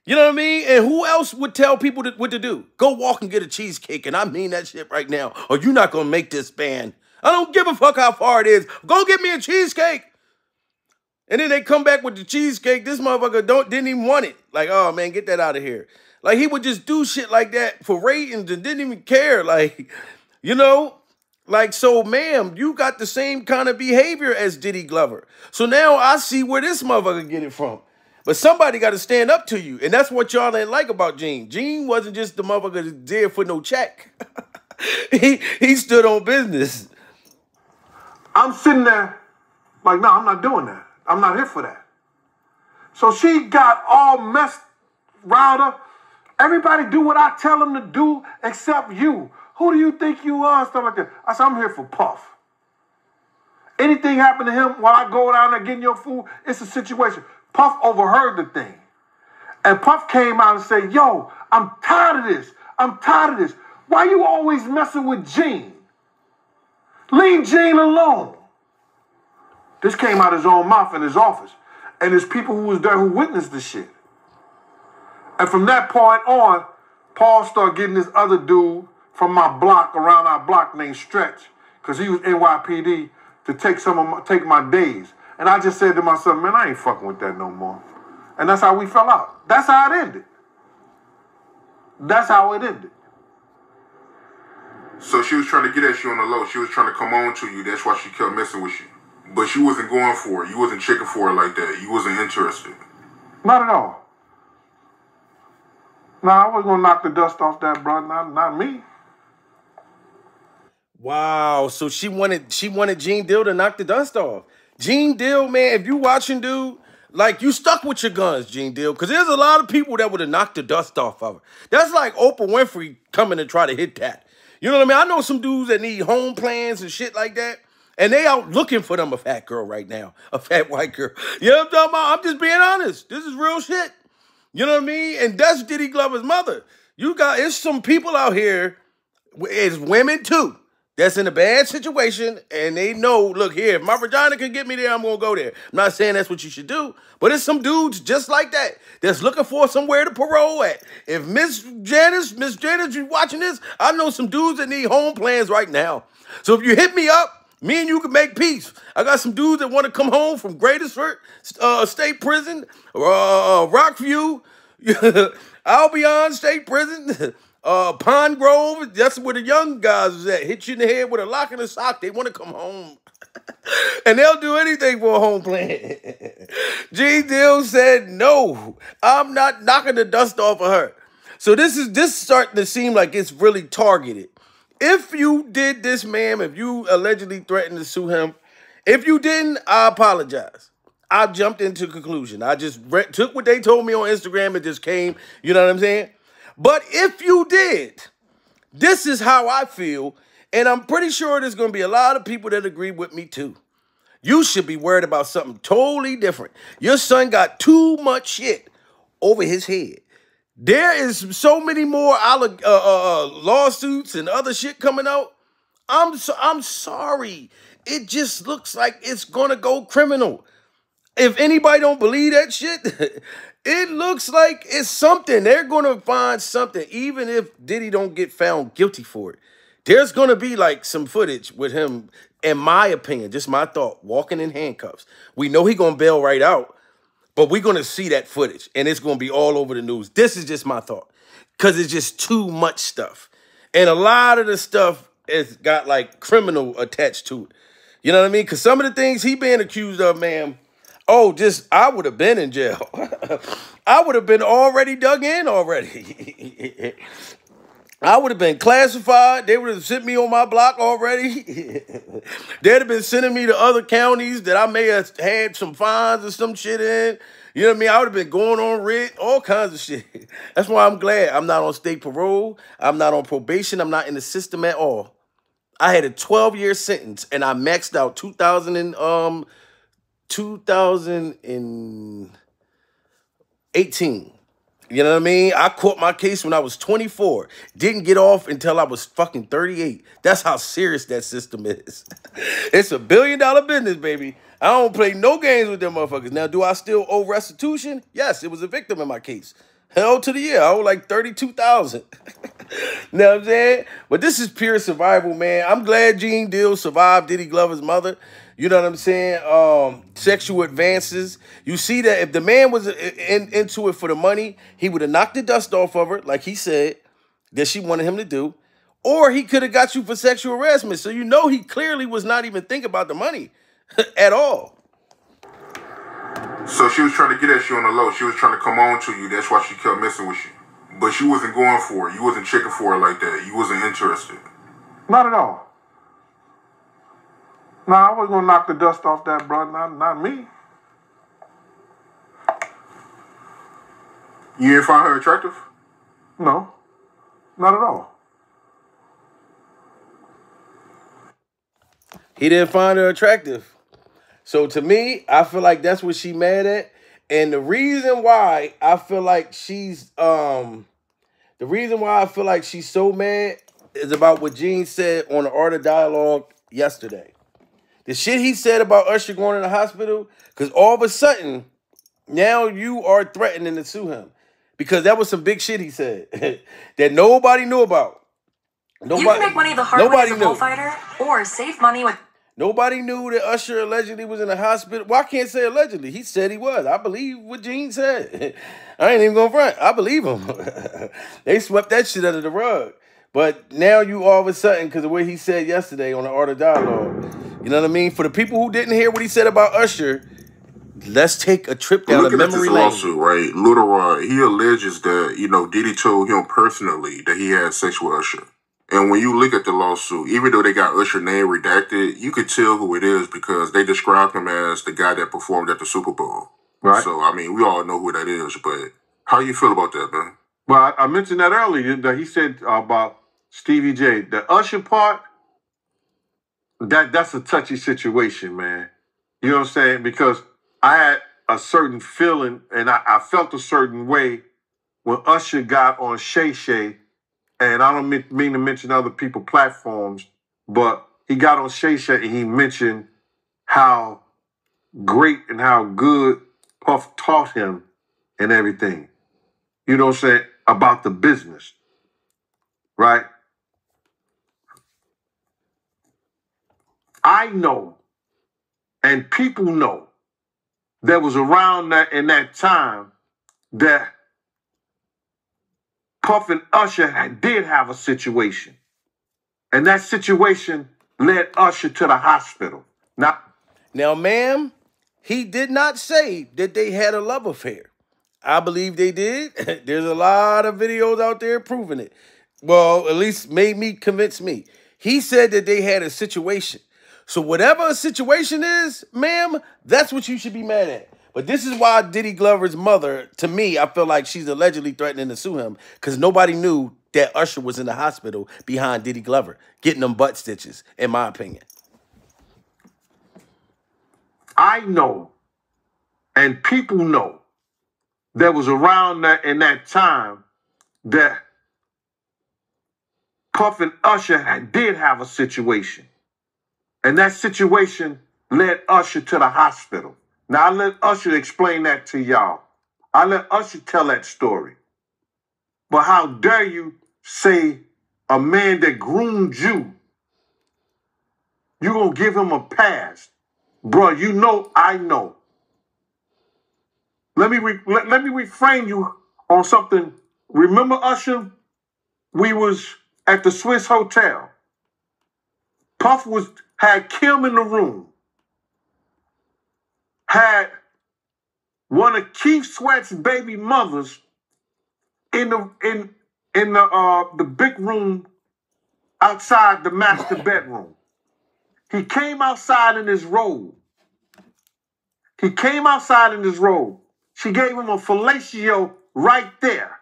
S1: You know what I mean? And who else would tell people to, what to do? Go walk and get a cheesecake, and I mean that shit right now, or you're not gonna make this band. I don't give a fuck how far it is. Go get me a cheesecake. And then they come back with the cheesecake. This motherfucker don't didn't even want it. Like, oh man, get that out of here. Like he would just do shit like that for ratings and didn't even care. Like, you know, like so, ma'am, you got the same kind of behavior as Diddy Glover. So now I see where this motherfucker get it from. But somebody got to stand up to you. And that's what y'all didn't like about Gene. Gene wasn't just the motherfucker that did for no check. he he stood on business.
S3: I'm sitting there like, no, I'm not doing that. I'm not here for that. So she got all messed riled up. Everybody do what I tell them to do except you. Who do you think you are? Stuff like that. I said, I'm here for Puff. Anything happen to him while I go down there getting your food, it's a situation. Puff overheard the thing. And Puff came out and said, Yo, I'm tired of this. I'm tired of this. Why you always messing with Gene? Leave Gene alone. This came out of his own mouth in his office. And there's people who was there who witnessed the shit. And from that point on, Paul started getting this other dude from my block around our block named Stretch, because he was NYPD to take some of my, take my days. And I just said to myself, man, I ain't fucking with that no more. And that's how we fell out. That's how it ended. That's how it ended.
S2: So she was trying to get at you on the low. She was trying to come on to you. That's why she kept messing with you. But she wasn't going for it. You wasn't checking for it like that. You wasn't interested.
S3: Not at all. No, I wasn't gonna knock the dust off that, bro. Not, not me.
S1: Wow. So she wanted she wanted Gene Deal to knock the dust off. Gene Deal, man, if you watching, dude, like you stuck with your guns, Gene Deal, because there's a lot of people that would have knocked the dust off of her. That's like Oprah Winfrey coming to try to hit that. You know what I mean? I know some dudes that need home plans and shit like that. And they out looking for them a fat girl right now, a fat white girl. You know what I'm talking about? I'm just being honest. This is real shit. You know what I mean? And that's Diddy Glover's mother. You got it's some people out here, it's women too that's in a bad situation and they know, look here, if my vagina can get me there, I'm gonna go there. I'm not saying that's what you should do, but it's some dudes just like that that's looking for somewhere to parole at. If Miss Janice, Miss Janice, you watching this, I know some dudes that need home plans right now. So if you hit me up, me and you can make peace. I got some dudes that want to come home from Graterford uh, State Prison, uh, Rockview, Albion State Prison. Uh, Pine Grove, that's where the young guys is at. Hit you in the head with a lock and a sock. They want to come home. and they'll do anything for a home plan. G Deal said, no, I'm not knocking the dust off of her. So this is this starting to seem like it's really targeted. If you did this, ma'am, if you allegedly threatened to sue him, if you didn't, I apologize. I jumped into conclusion. I just took what they told me on Instagram and just came, you know what I'm saying? But if you did, this is how I feel. And I'm pretty sure there's going to be a lot of people that agree with me too. You should be worried about something totally different. Your son got too much shit over his head. There is so many more uh, uh, uh, lawsuits and other shit coming out. I'm so, I'm sorry. It just looks like it's gonna go criminal. If anybody don't believe that shit, it looks like it's something. They're gonna find something, even if Diddy don't get found guilty for it. There's gonna be like some footage with him, in my opinion, just my thought, walking in handcuffs. We know he gonna bail right out, but we're gonna see that footage, and it's gonna be all over the news. This is just my thought, because it's just too much stuff, and a lot of the stuff has got like criminal attached to it. You know what I mean? Because some of the things he being accused of, man, oh, just I would have been in jail. I would have been already dug in already. I would have been classified. They would have sent me on my block already. They'd have been sending me to other counties that I may have had some fines or some shit in. You know what I mean? I would have been going on writ, all kinds of shit. That's why I'm glad I'm not on state parole. I'm not on probation. I'm not in the system at all. I had a 12 year sentence and I maxed out 2000 and um 2018. You know what I mean? I caught my case when I was 24. Didn't get off until I was fucking 38. That's how serious that system is. it's a billion dollar business, baby. I don't play no games with them motherfuckers. Now, do I still owe restitution? Yes, it was a victim in my case. Hell to the year. I owe like 32,000. you know what I'm saying? But this is pure survival, man. I'm glad Gene Deal survived Diddy Glover's mother. You know what I'm saying? Um, sexual advances. You see that if the man was in, into it for the money, he would have knocked the dust off of her, like he said that she wanted him to do. Or he could have got you for sexual harassment. So you know he clearly was not even thinking about the money at all.
S2: So she was trying to get at you on the low. She was trying to come on to you. That's why she kept messing with you. But she wasn't going for it. You wasn't checking for it like that. You wasn't interested.
S3: Not at all. No, I wasn't gonna knock the dust off that, bro. Not, not me.
S2: You didn't find her attractive?
S3: No, not at all.
S1: He didn't find her attractive. So to me, I feel like that's what she mad at. And the reason why I feel like she's um the reason why I feel like she's so mad is about what Gene said on the Art of Dialogue yesterday. The shit he said about Usher going to the hospital, because all of a sudden, now you are threatening to sue him. Because that was some big shit he said that nobody knew about.
S4: Nobody, you can make money the hard way as a bullfighter, or save money with.
S1: Nobody knew that Usher allegedly was in the hospital. Well, I can't say allegedly. He said he was. I believe what Gene said. I ain't even going front. I believe him. they swept that shit under the rug. But now you all of a sudden, because of what he said yesterday on the Art of Dialogue, you know what I mean? For the people who didn't hear what he said about Usher, let's take a trip down
S2: Looking
S1: memory
S2: lane. lawsuit, right? Little Rod, he alleges that, you know, Diddy told him personally that he had sex with Usher. And when you look at the lawsuit, even though they got Usher name redacted, you could tell who it is because they described him as the guy that performed at the Super Bowl. Right. So I mean, we all know who that is. But how you feel about that, man?
S3: Well, I, I mentioned that earlier that he said about Stevie J. The Usher part, that that's a touchy situation, man. You know what I'm saying? Because I had a certain feeling and I, I felt a certain way when Usher got on Shay Shay, and I don't mean, mean to mention other people platforms, but he got on Shay Shay and he mentioned how great and how good Puff taught him and everything. You know what I'm saying? About the business. Right? I know, and people know, that was around that in that time that Puff and Usher had, did have a situation. And that situation led Usher to the hospital. Now,
S1: now, ma'am, he did not say that they had a love affair. I believe they did. There's a lot of videos out there proving it. Well, at least made me convince me. He said that they had a situation. So whatever a situation is, ma'am, that's what you should be mad at. But this is why Diddy Glover's mother, to me, I feel like she's allegedly threatening to sue him because nobody knew that Usher was in the hospital behind Diddy Glover getting them butt stitches, in my opinion.
S3: I know, and people know, that was around that in that time that Puff and Usher did have a situation. And that situation led Usher to the hospital. Now, I let Usher explain that to y'all. I let Usher tell that story. But how dare you say a man that groomed you, you gonna give him a pass? Bro, you know I know. Let me re- let, let me reframe you on something. Remember Usher? We was at the Swiss Hotel. Puff was had Kim in the room. Had one of Keith Sweat's baby mothers in the in in the uh the big room outside the master bedroom. He came outside in his robe. He came outside in his robe. She gave him a fellatio right there.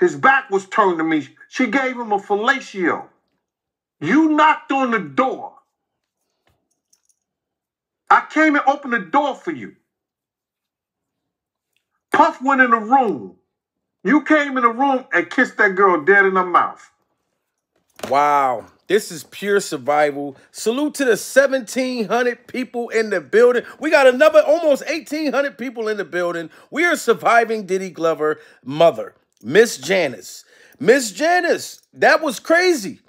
S3: His back was turned to me. She gave him a fellatio. You knocked on the door. I came and opened the door for you. Puff went in the room. You came in the room and kissed that girl dead in the mouth.
S1: Wow. This is pure survival. Salute to the 1,700 people in the building. We got another almost 1,800 people in the building. We are surviving Diddy Glover mother, Miss Janice. Miss Janice, that was crazy.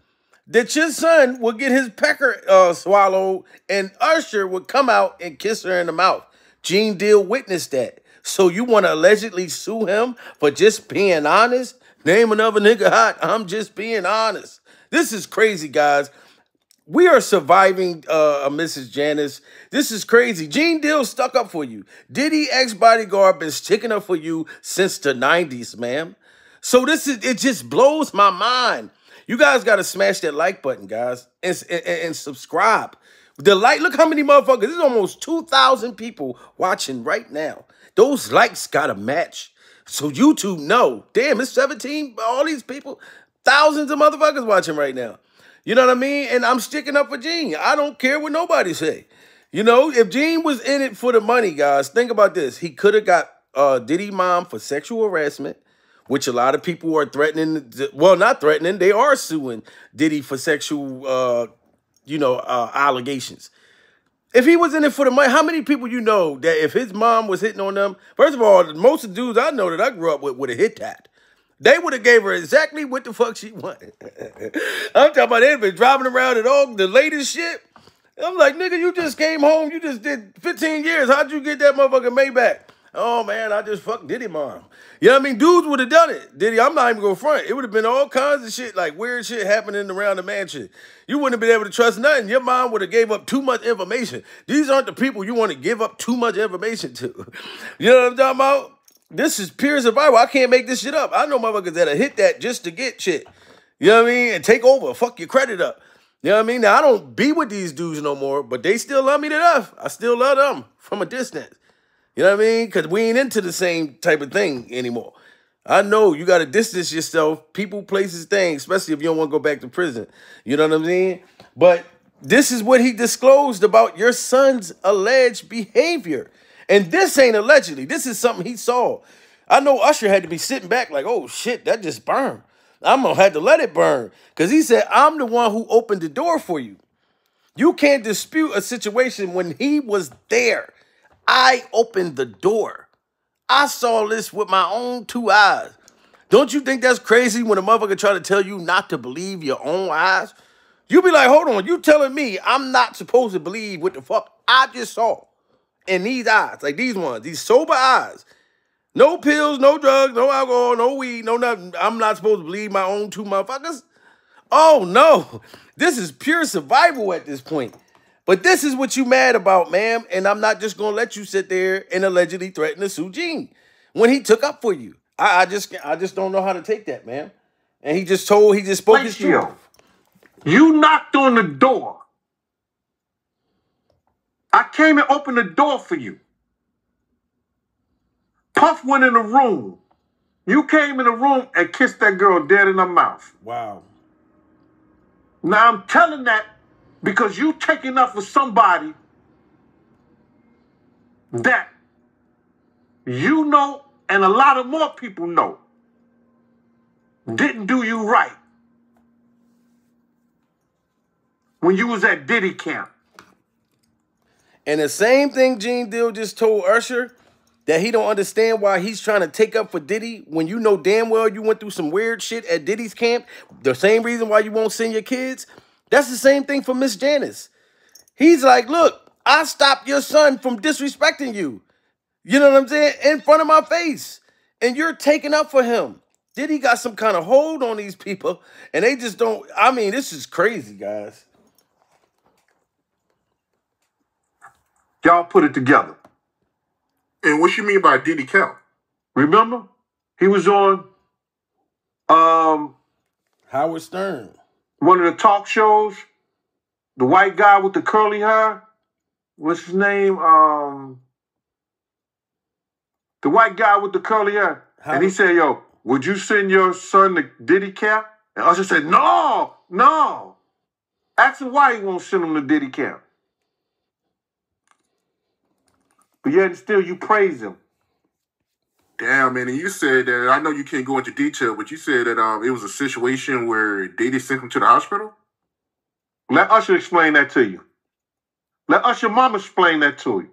S1: That your son would get his pecker uh, swallowed and Usher would come out and kiss her in the mouth. Gene Deal witnessed that. So you want to allegedly sue him for just being honest? Name another nigga hot. I'm just being honest. This is crazy, guys. We are surviving uh, Mrs. Janice. This is crazy. Gene Deal stuck up for you. Diddy ex bodyguard been sticking up for you since the 90s, man. So this is it just blows my mind. You guys got to smash that like button, guys, and, and, and subscribe. The like, look how many motherfuckers. This is almost 2,000 people watching right now. Those likes got to match. So YouTube know. Damn, it's 17, all these people. Thousands of motherfuckers watching right now. You know what I mean? And I'm sticking up for Gene. I don't care what nobody say. You know, if Gene was in it for the money, guys, think about this. He could have got uh, Diddy mom for sexual harassment, which a lot of people are threatening. Well, not threatening. They are suing Diddy for sexual, uh, you know, uh, allegations. If he was in it for the money, how many people you know that if his mom was hitting on them? First of all, most of the dudes I know that I grew up with would have hit that. They would have gave her exactly what the fuck she wanted. I'm talking about they've been driving around and all the latest shit. I'm like, nigga, you just came home. You just did 15 years. How'd you get that motherfucking Maybach? Oh man, I just fucked Diddy mom. You know what I mean? Dudes would have done it. Diddy, I'm not even gonna front. It would have been all kinds of shit, like weird shit happening around the mansion. You wouldn't have been able to trust nothing. Your mom would have gave up too much information. These aren't the people you want to give up too much information to. You know what I'm talking about? This is pure survival. I can't make this shit up. I know motherfuckers that'll hit that just to get shit. You know what I mean? And take over. Fuck your credit up. You know what I mean? Now, I don't be with these dudes no more, but they still love me to death. I still love them from a distance. You know what I mean? Because we ain't into the same type of thing anymore. I know you got to distance yourself, people, places, things, especially if you don't want to go back to prison. You know what I mean? But this is what he disclosed about your son's alleged behavior. And this ain't allegedly. This is something he saw. I know Usher had to be sitting back like, oh shit, that just burned. I'm gonna have to let it burn. Cause he said, I'm the one who opened the door for you. You can't dispute a situation when he was there. I opened the door. I saw this with my own two eyes. Don't you think that's crazy when a motherfucker try to tell you not to believe your own eyes? You be like, hold on, you telling me I'm not supposed to believe what the fuck I just saw in these eyes, like these ones, these sober eyes. No pills, no drugs, no alcohol, no weed, no nothing. I'm not supposed to believe my own two motherfuckers. Oh no, this is pure survival at this point. But this is what you mad about, ma'am, and I'm not just gonna let you sit there and allegedly threaten to sue Gene when he took up for you. I, I just, I just don't know how to take that, man. And he just told, he just spoke his truth.
S3: You knocked on the door I came and opened the door for you. Puff went in the room. You came in the room and kissed that girl dead in her mouth.
S1: Wow.
S3: Now I'm telling that because you taking up for somebody that you know and a lot of more people know didn't do you right when you was at Diddy camp.
S1: And the same thing Gene Deal just told Usher that he don't understand why he's trying to take up for Diddy when you know damn well you went through some weird shit at Diddy's camp. The same reason why you won't send your kids. That's the same thing for Miss Janice. He's like, look, I stopped your son from disrespecting you. You know what I'm saying? In front of my face. And you're taking up for him. Diddy got some kind of hold on these people, and they just don't. I mean, this is crazy, guys.
S3: Y'all put it together.
S2: And what you mean by Diddy count?
S3: Remember? He was on um
S1: Howard Stern.
S3: One of the talk shows. The white guy with the curly hair. What's his name? Um the white guy with the curly hair. Howard. And he said, Yo, would you send your son to Diddy camp? And Usher said, No, no. Ask him why he won't send him to Diddy camp. But yet still you praise him.
S2: Damn, man. And you said that, I know you can't go into detail, but you said that um, it was a situation where Diddy sent him to the hospital?
S3: Let Usher explain that to you. Let Usher mama explain that to you.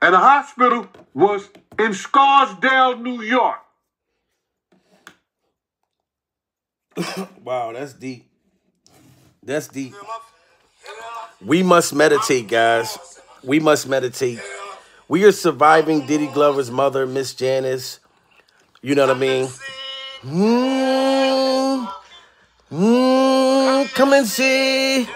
S3: And the hospital was in Scarsdale, New York.
S1: wow, that's deep. That's deep. We must meditate, guys. We must meditate. We are surviving Diddy Glover's mother, Miss Janice. You know what I mean? Mm, mm, come and see.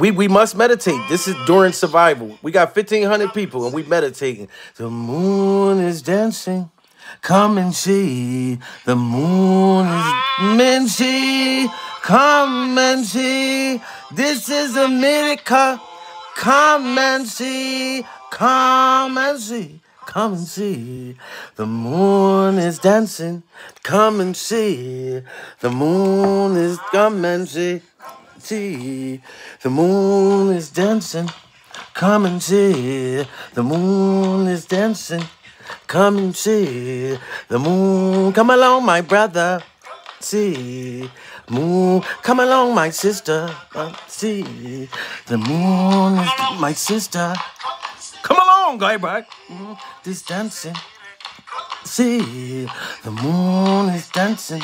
S1: We we must meditate. This is during survival. We got 1,500 people and we meditating. The moon is dancing. Come and see. The moon is minty. Come and see. This is America. Come and see. Come and see. Come and see. The moon is dancing. Come and see. The moon is come and see. See. The moon is dancing. Come and see. The moon is dancing. Come and see the moon. Come along, my brother. See moon. Come along, my sister. See the moon is my sister. Come along, guy, bye. Mm, this dancing. See the moon is dancing.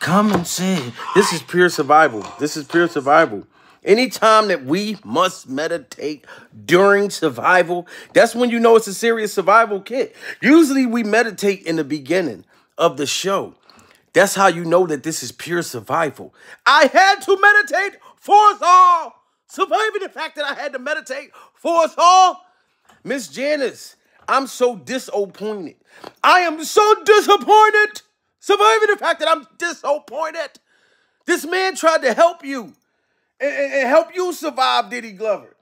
S1: Come and see. This is pure survival. This is pure survival. Anytime that we must meditate during survival, that's when you know it's a serious survival kit. Usually we meditate in the beginning of the show. That's how you know that this is pure survival. I had to meditate for us all. Surviving the fact that I had to meditate for us all. Miss Janice, I'm so disappointed. I am so disappointed. Surviving the fact that I'm disappointed. This man tried to help you and, and help you survive Diddy Glover.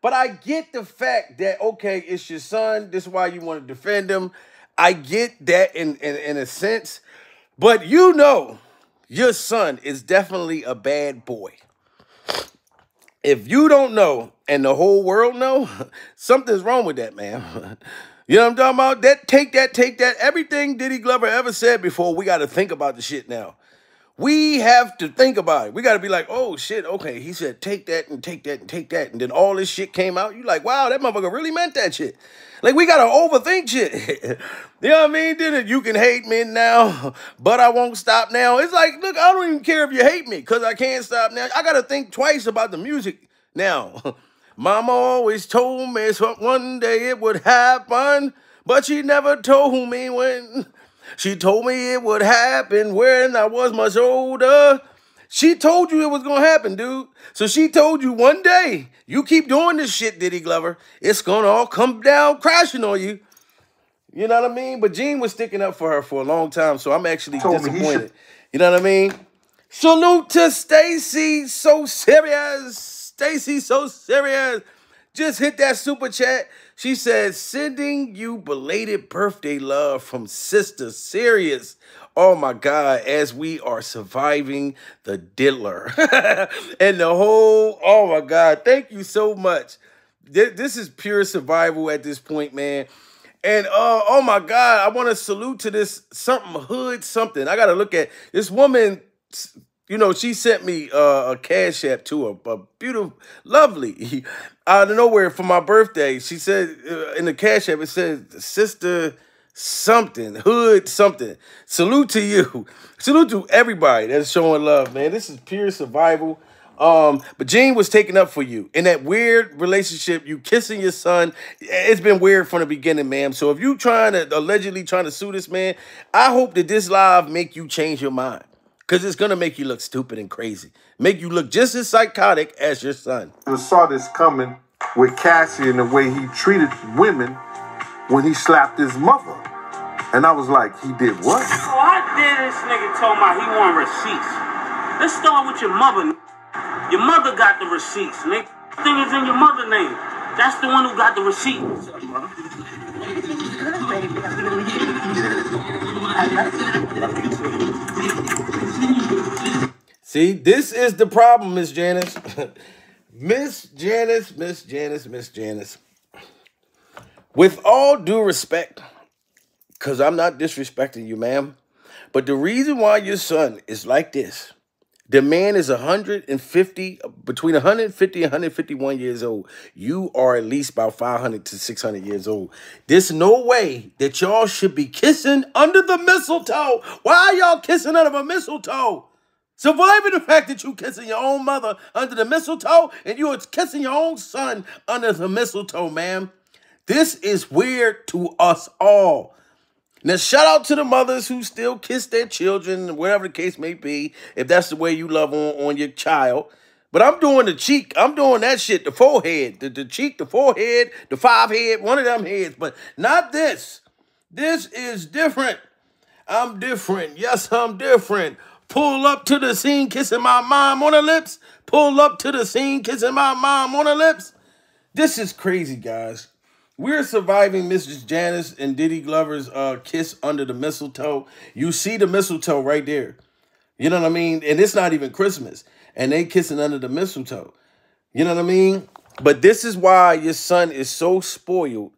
S1: But I get the fact that, okay, it's your son. This is why you want to defend him. I get that in, in, in a sense. But you know, your son is definitely a bad boy. If you don't know, and the whole world know, something's wrong with that, man. You know what I'm talking about? That take that, take that. Everything Diddy Glover ever said before, we got to think about the shit now. We have to think about it. We got to be like, oh shit, okay. He said, take that and take that and take that. And then all this shit came out. You like, wow, that motherfucker really meant that shit. Like, we got to overthink shit. you know what I mean? Did? You can hate me now, but I won't stop now. It's like, look, I don't even care if you hate me because I can't stop now. I got to think twice about the music now. Mama always told me one day it would happen, but she never told me when. She told me it would happen when I was much older. She told you it was gonna happen, dude. So she told you one day, you keep doing this shit, Diddy Glover, it's gonna all come down crashing on you. You know what I mean? But Gene was sticking up for her for a long time, so I'm actually disappointed. You know what I mean? Salute to Stacy, so serious. Stacy, so serious. Just hit that super chat. She said, sending you belated birthday love from Sister Serious. Oh my God, as we are surviving the diddler and the whole, oh my God, thank you so much. This is pure survival at this point, man. And uh, oh my God, I want to salute to this something hood something. I got to look at this woman. You know, she sent me uh, a cash app to her, a beautiful, lovely, out of nowhere for my birthday. She said uh, in the cash app, it said, Sister something, hood something. Salute to you. Salute to everybody that's showing love, man. This is pure survival. Um, but Gene was taken up for you in that weird relationship. You kissing your son. It's been weird from the beginning, ma'am. So if you trying to allegedly trying to sue this man, I hope that this live make you change your mind. Cause it's gonna make you look stupid and crazy. Make you look just as psychotic as your son.
S3: I saw this coming with Cassie and the way he treated women when he slapped his mother. And I was like, he did what?
S5: So I did this nigga told me he want receipts. Let's start with your mother. Your mother got the receipts, nigga. Thing is in your mother name. That's the one who got the receipts.
S1: See, this is the problem, Miss Janice. Miss Janice, Miss Janice, Miss Janice. With all due respect, because I'm not disrespecting you, ma'am, but the reason why your son is like this the man is 150, between 150 and 151 years old. You are at least about 500 to 600 years old. There's no way that y'all should be kissing under the mistletoe. Why are y'all kissing under the mistletoe? Surviving the fact that you're kissing your own mother under the mistletoe and you are kissing your own son under the mistletoe, ma'am. This is weird to us all. Now, shout out to the mothers who still kiss their children, whatever the case may be, if that's the way you love on, on your child. But I'm doing the cheek. I'm doing that shit, the forehead, the, the cheek, the forehead, the five head, one of them heads, but not this. This is different. I'm different. Yes, I'm different. Pull up to the scene, kissing my mom on the lips. Pull up to the scene, kissing my mom on the lips. This is crazy, guys. We're surviving Mrs. Janice and Diddy Glover's uh, kiss under the mistletoe. You see the mistletoe right there. You know what I mean? And it's not even Christmas. And they kissing under the mistletoe. You know what I mean? But this is why your son is so spoiled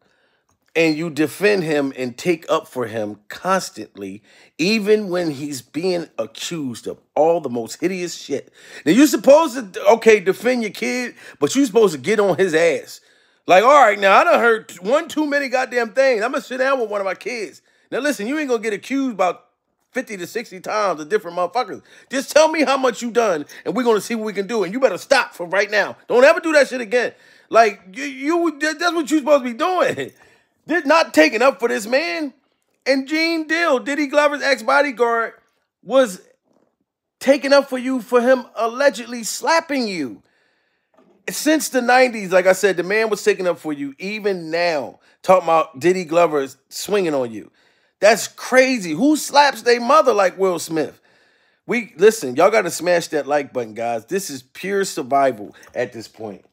S1: and you defend him and take up for him constantly, even when he's being accused of all the most hideous shit. Now, you're supposed to, okay, defend your kid, but you're supposed to get on his ass. Like, all right, now I done heard one too many goddamn things. I'm gonna sit down with one of my kids. Now listen, you ain't gonna get accused about 50 to 60 times of different motherfuckers. Just tell me how much you done, and we're gonna see what we can do. And you better stop for right now. Don't ever do that shit again. Like you, you that's what you supposed to be doing. They're not taking up for this man. And Gene Deal, Diddy Glover's ex-bodyguard, was taking up for you for him allegedly slapping you since the 90s, like I said, the man was taking up for you. Even now, talking about Diddy Glover swinging on you. That's crazy. Who slaps their mother like Will Smith? We listen, y'all got to smash that like button, guys. This is pure survival at this point.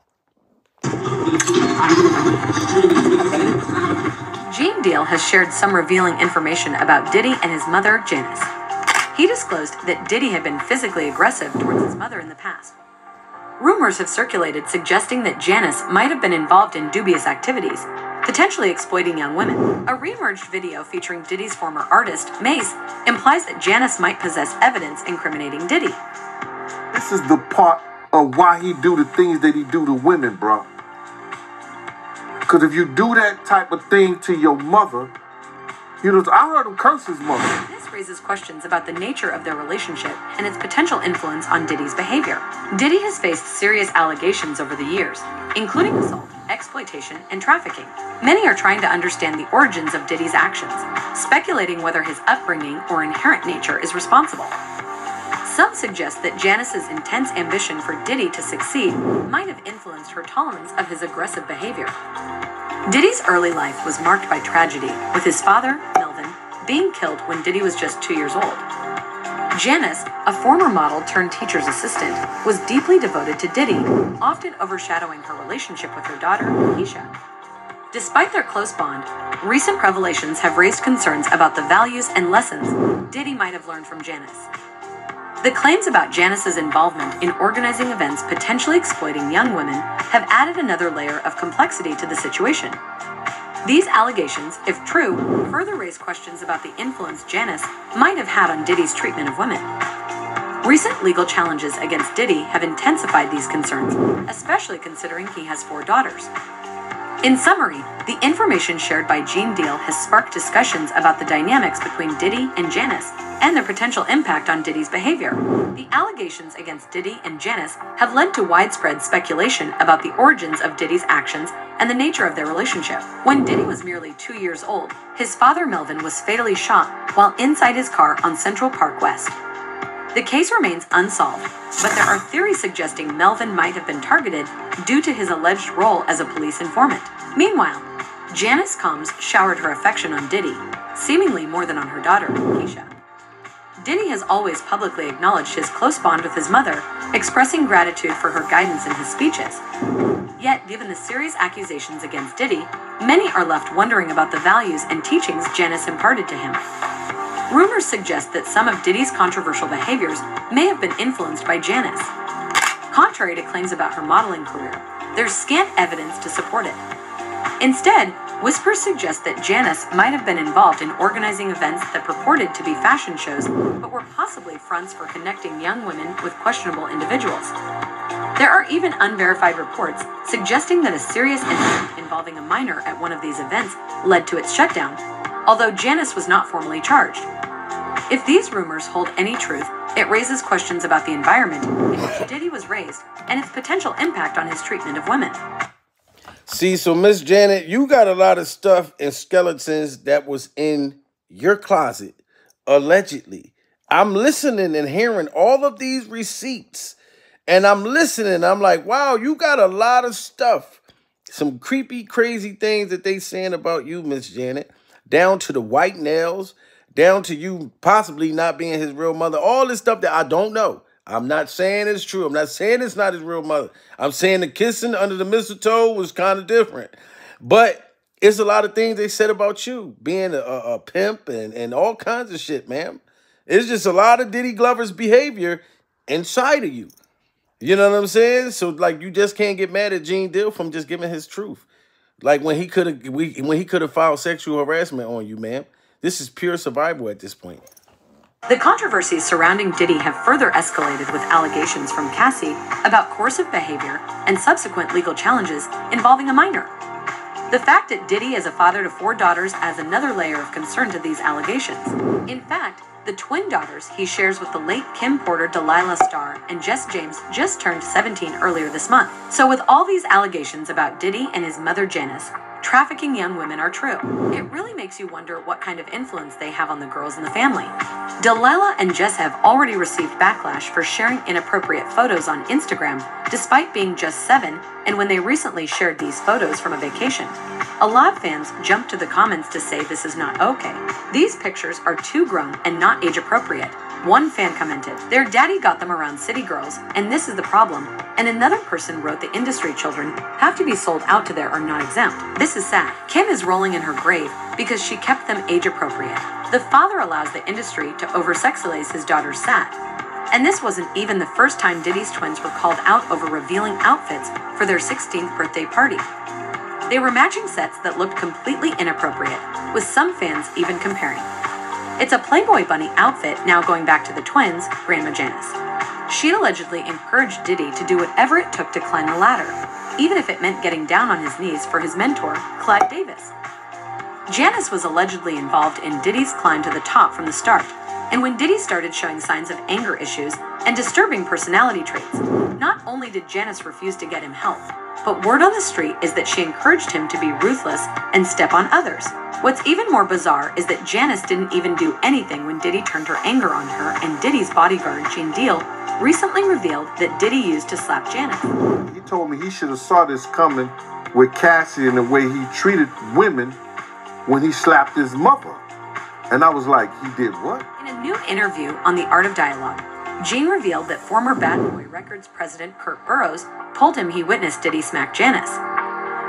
S4: Gene Deal has shared some revealing information about Diddy and his mother, Janice. He disclosed that Diddy had been physically aggressive towards his mother in the past. Rumors have circulated suggesting that Janice might have been involved in dubious activities, potentially exploiting young women. A remerged video featuring Diddy's former artist, Mase, implies that Janice might possess evidence incriminating Diddy.
S3: This is the part of why he do the things that he do to women, bro. Because if you do that type of thing to your mother, you know, I heard him curse his mother.
S4: This raises questions about the nature of their relationship and its potential influence on Diddy's behavior. Diddy has faced serious allegations over the years, including assault, exploitation, and trafficking. Many are trying to understand the origins of Diddy's actions, speculating whether his upbringing or inherent nature is responsible. Some suggest that Janice's intense ambition for Diddy to succeed might have influenced her tolerance of his aggressive behavior. Diddy's early life was marked by tragedy, with his father, Melvin, being killed when Diddy was just two years old. Janice, a former model turned teacher's assistant, was deeply devoted to Diddy, often overshadowing her relationship with her daughter, Keisha. Despite their close bond, recent revelations have raised concerns about the values and lessons Diddy might have learned from Janice. The claims about Janice's involvement in organizing events potentially exploiting young women have added another layer of complexity to the situation. These allegations, if true, further raise questions about the influence Janice might have had on Diddy's treatment of women. Recent legal challenges against Diddy have intensified these concerns, especially considering he has four daughters. In summary, the information shared by Gene Deal has sparked discussions about the dynamics between Diddy and Janice and their potential impact on Diddy's behavior. The allegations against Diddy and Janice have led to widespread speculation about the origins of Diddy's actions and the nature of their relationship. When Diddy was merely two years old, his father Melvin was fatally shot while inside his car on Central Park West. The case remains unsolved, but there are theories suggesting Melvin might have been targeted due to his alleged role as a police informant. Meanwhile, Janice Combs showered her affection on Diddy, seemingly more than on her daughter, Keisha. Diddy has always publicly acknowledged his close bond with his mother, expressing gratitude for her guidance in his speeches. Yet, given the serious accusations against Diddy, many are left wondering about the values and teachings Janice imparted to him. Rumors suggest that some of Diddy's controversial behaviors may have been influenced by Janice. Contrary to claims about her modeling career, there's scant evidence to support it. Instead, whispers suggest that Janice might have been involved in organizing events that purported to be fashion shows, but were possibly fronts for connecting young women with questionable individuals. There are even unverified reports suggesting that a serious incident involving a minor at one of these events led to its shutdown, although Janice was not formally charged. If these rumors hold any truth, it raises questions about the environment in which Diddy was raised and its potential impact on his treatment of women.
S1: See, so Miss Janet, you got a lot of stuff and skeletons that was in your closet, allegedly. I'm listening and hearing all of these receipts, and I'm listening. I'm like, wow, you got a lot of stuff. Some creepy, crazy things that they saying about you, Miss Janet, down to the white nails, down to you possibly not being his real mother, all this stuff that I don't know. I'm not saying it's true. I'm not saying it's not his real mother. I'm saying the kissing under the mistletoe was kind of different. But it's a lot of things they said about you being a, a, pimp and, and all kinds of shit, man. It's just a lot of Diddy Glover's behavior inside of you. You know what I'm saying? So like you just can't get mad at Gene Deal from just giving his truth. Like when he could have we when he could have filed sexual harassment on you, man. This is pure survival at this point.
S4: The controversies surrounding Diddy have further escalated with allegations from Cassie about coercive behavior and subsequent legal challenges involving a minor. The fact that Diddy is a father to four daughters adds another layer of concern to these allegations. In fact, the twin daughters he shares with the late Kim Porter D'Lila Star and Jess James just turned 17 earlier this month. So, with all these allegations about Diddy and his mother Janice, trafficking young women are true. It really makes you wonder what kind of influence they have on the girls in the family. D'Lila and Jess have already received backlash for sharing inappropriate photos on Instagram, despite being just seven, and when they recently shared these photos from a vacation. A lot of fans jumped to the comments to say this is not okay. These pictures are too grown and not age appropriate. One fan commented, Their daddy got them around city girls, and this is the problem. And another person wrote the industry children have to be sold out to there or not exempt. This is sad. Kim is rolling in her grave because she kept them age appropriate. The father allows the industry to over sexualize his daughter's sad. And this wasn't even the first time Diddy's twins were called out over revealing outfits for their 16th birthday party. They were matching sets that looked completely inappropriate, with some fans even comparing. It's a Playboy bunny outfit now going back to the twins, Grandma Janice. She allegedly encouraged Diddy to do whatever it took to climb the ladder, even if it meant getting down on his knees for his mentor, Clive Davis. Janice was allegedly involved in Diddy's climb to the top from the start, and when Diddy started showing signs of anger issues and disturbing personality traits, not only did Janice refuse to get him help, but word on the street is that she encouraged him to be ruthless and step on others. What's even more bizarre is that Janice didn't even do anything when Diddy turned her anger on her, and Diddy's bodyguard, Gene Deal, recently revealed that Diddy used to slap Janice.
S3: He told me he should have saw this coming with Cassie and the way he treated women when he slapped his mother. And I was like, he did what?
S4: In a new interview on The Art of Dialogue, Gene revealed that former Bad Boy Records president Kirk Burrowes told him he witnessed Diddy smack Janice.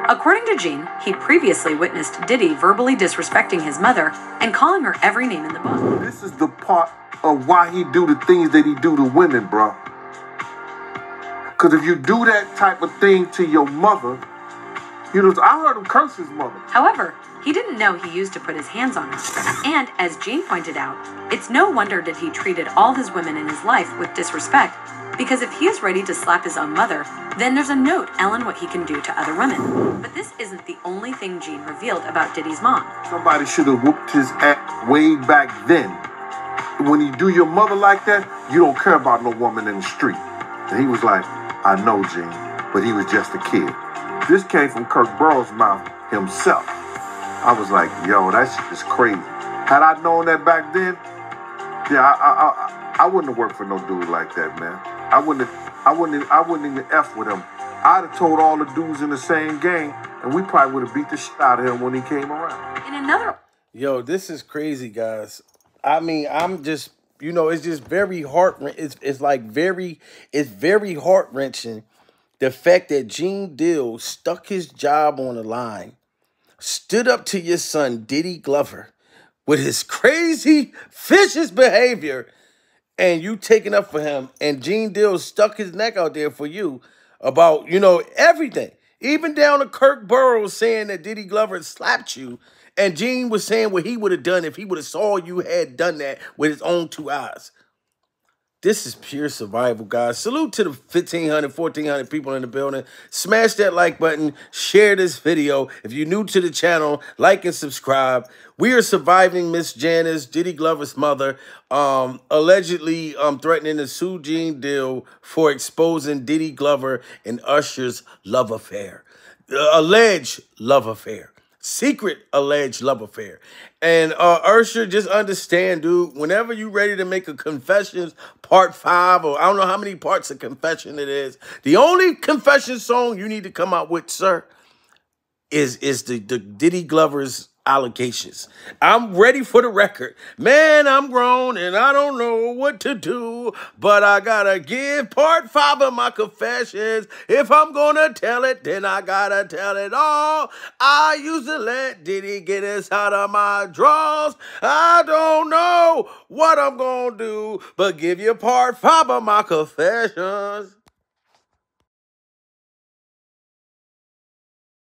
S4: According to Gene, he previously witnessed Diddy verbally disrespecting his mother and calling her every name in the book.
S3: This is the part of why he do the things that he do to women, bro. Because if you do that type of thing to your mother, You know, I heard him curse his mother.
S4: However, he didn't know he used to put his hands on her. And as Gene pointed out, it's no wonder that he treated all his women in his life with disrespect, because if he is ready to slap his own mother, then there's a note Ellen what he can do to other women. But this isn't the only thing Gene revealed about Diddy's mom.
S3: Somebody should have whooped his ass way back then. When you do your mother like that, you don't care about no woman in the street. And he was like, I know, Gene, but he was just a kid. This came from Kirk Burrowes' mouth himself. I was like, yo, that shit is crazy. Had I known that back then, yeah, I, I, I, I wouldn't have worked for no dude like that, man. I wouldn't have, I wouldn't have, I wouldn't even F with him. I'd have told all the dudes in the same gang, and we probably would have beat the shit out of him when he came around.
S4: In another
S1: Yo, this is crazy, guys. I mean, I'm just, you know, it's just very heart. It's it's like very, it's very heart wrenching. The fact that Gene Deal stuck his job on the line, stood up to your son Diddy Glover, with his crazy, vicious behavior, and you taking up for him, and Gene Deal stuck his neck out there for you about, you know, everything. Even down to Kirk Burrowes saying that Diddy Glover slapped you, and Gene was saying what he would have done if he would have saw you had done that with his own two eyes. This is pure survival, guys. Salute to the 1,500, 1,400 people in the building. Smash that like button. Share this video. If you're new to the channel, like and subscribe. We are surviving Miss Janice, Diddy Glover's mother, um, allegedly um, threatening to sue Gene Deal for exposing Diddy Glover and Usher's love affair. Uh, alleged love affair secret alleged love affair. And uh Usher, just understand, dude, whenever you ready to make a confessions part five, or I don't know how many parts of confession it is, the only confession song you need to come out with, sir, is is the, the Diddy Glover's allegations. I'm ready for the record. Man, I'm grown and I don't know what to do, but I gotta give part five of my confessions. If I'm gonna tell it, then I gotta tell it all. I used to let Diddy get us out of my drawers. I don't know what I'm gonna do, but give you part five of my confessions.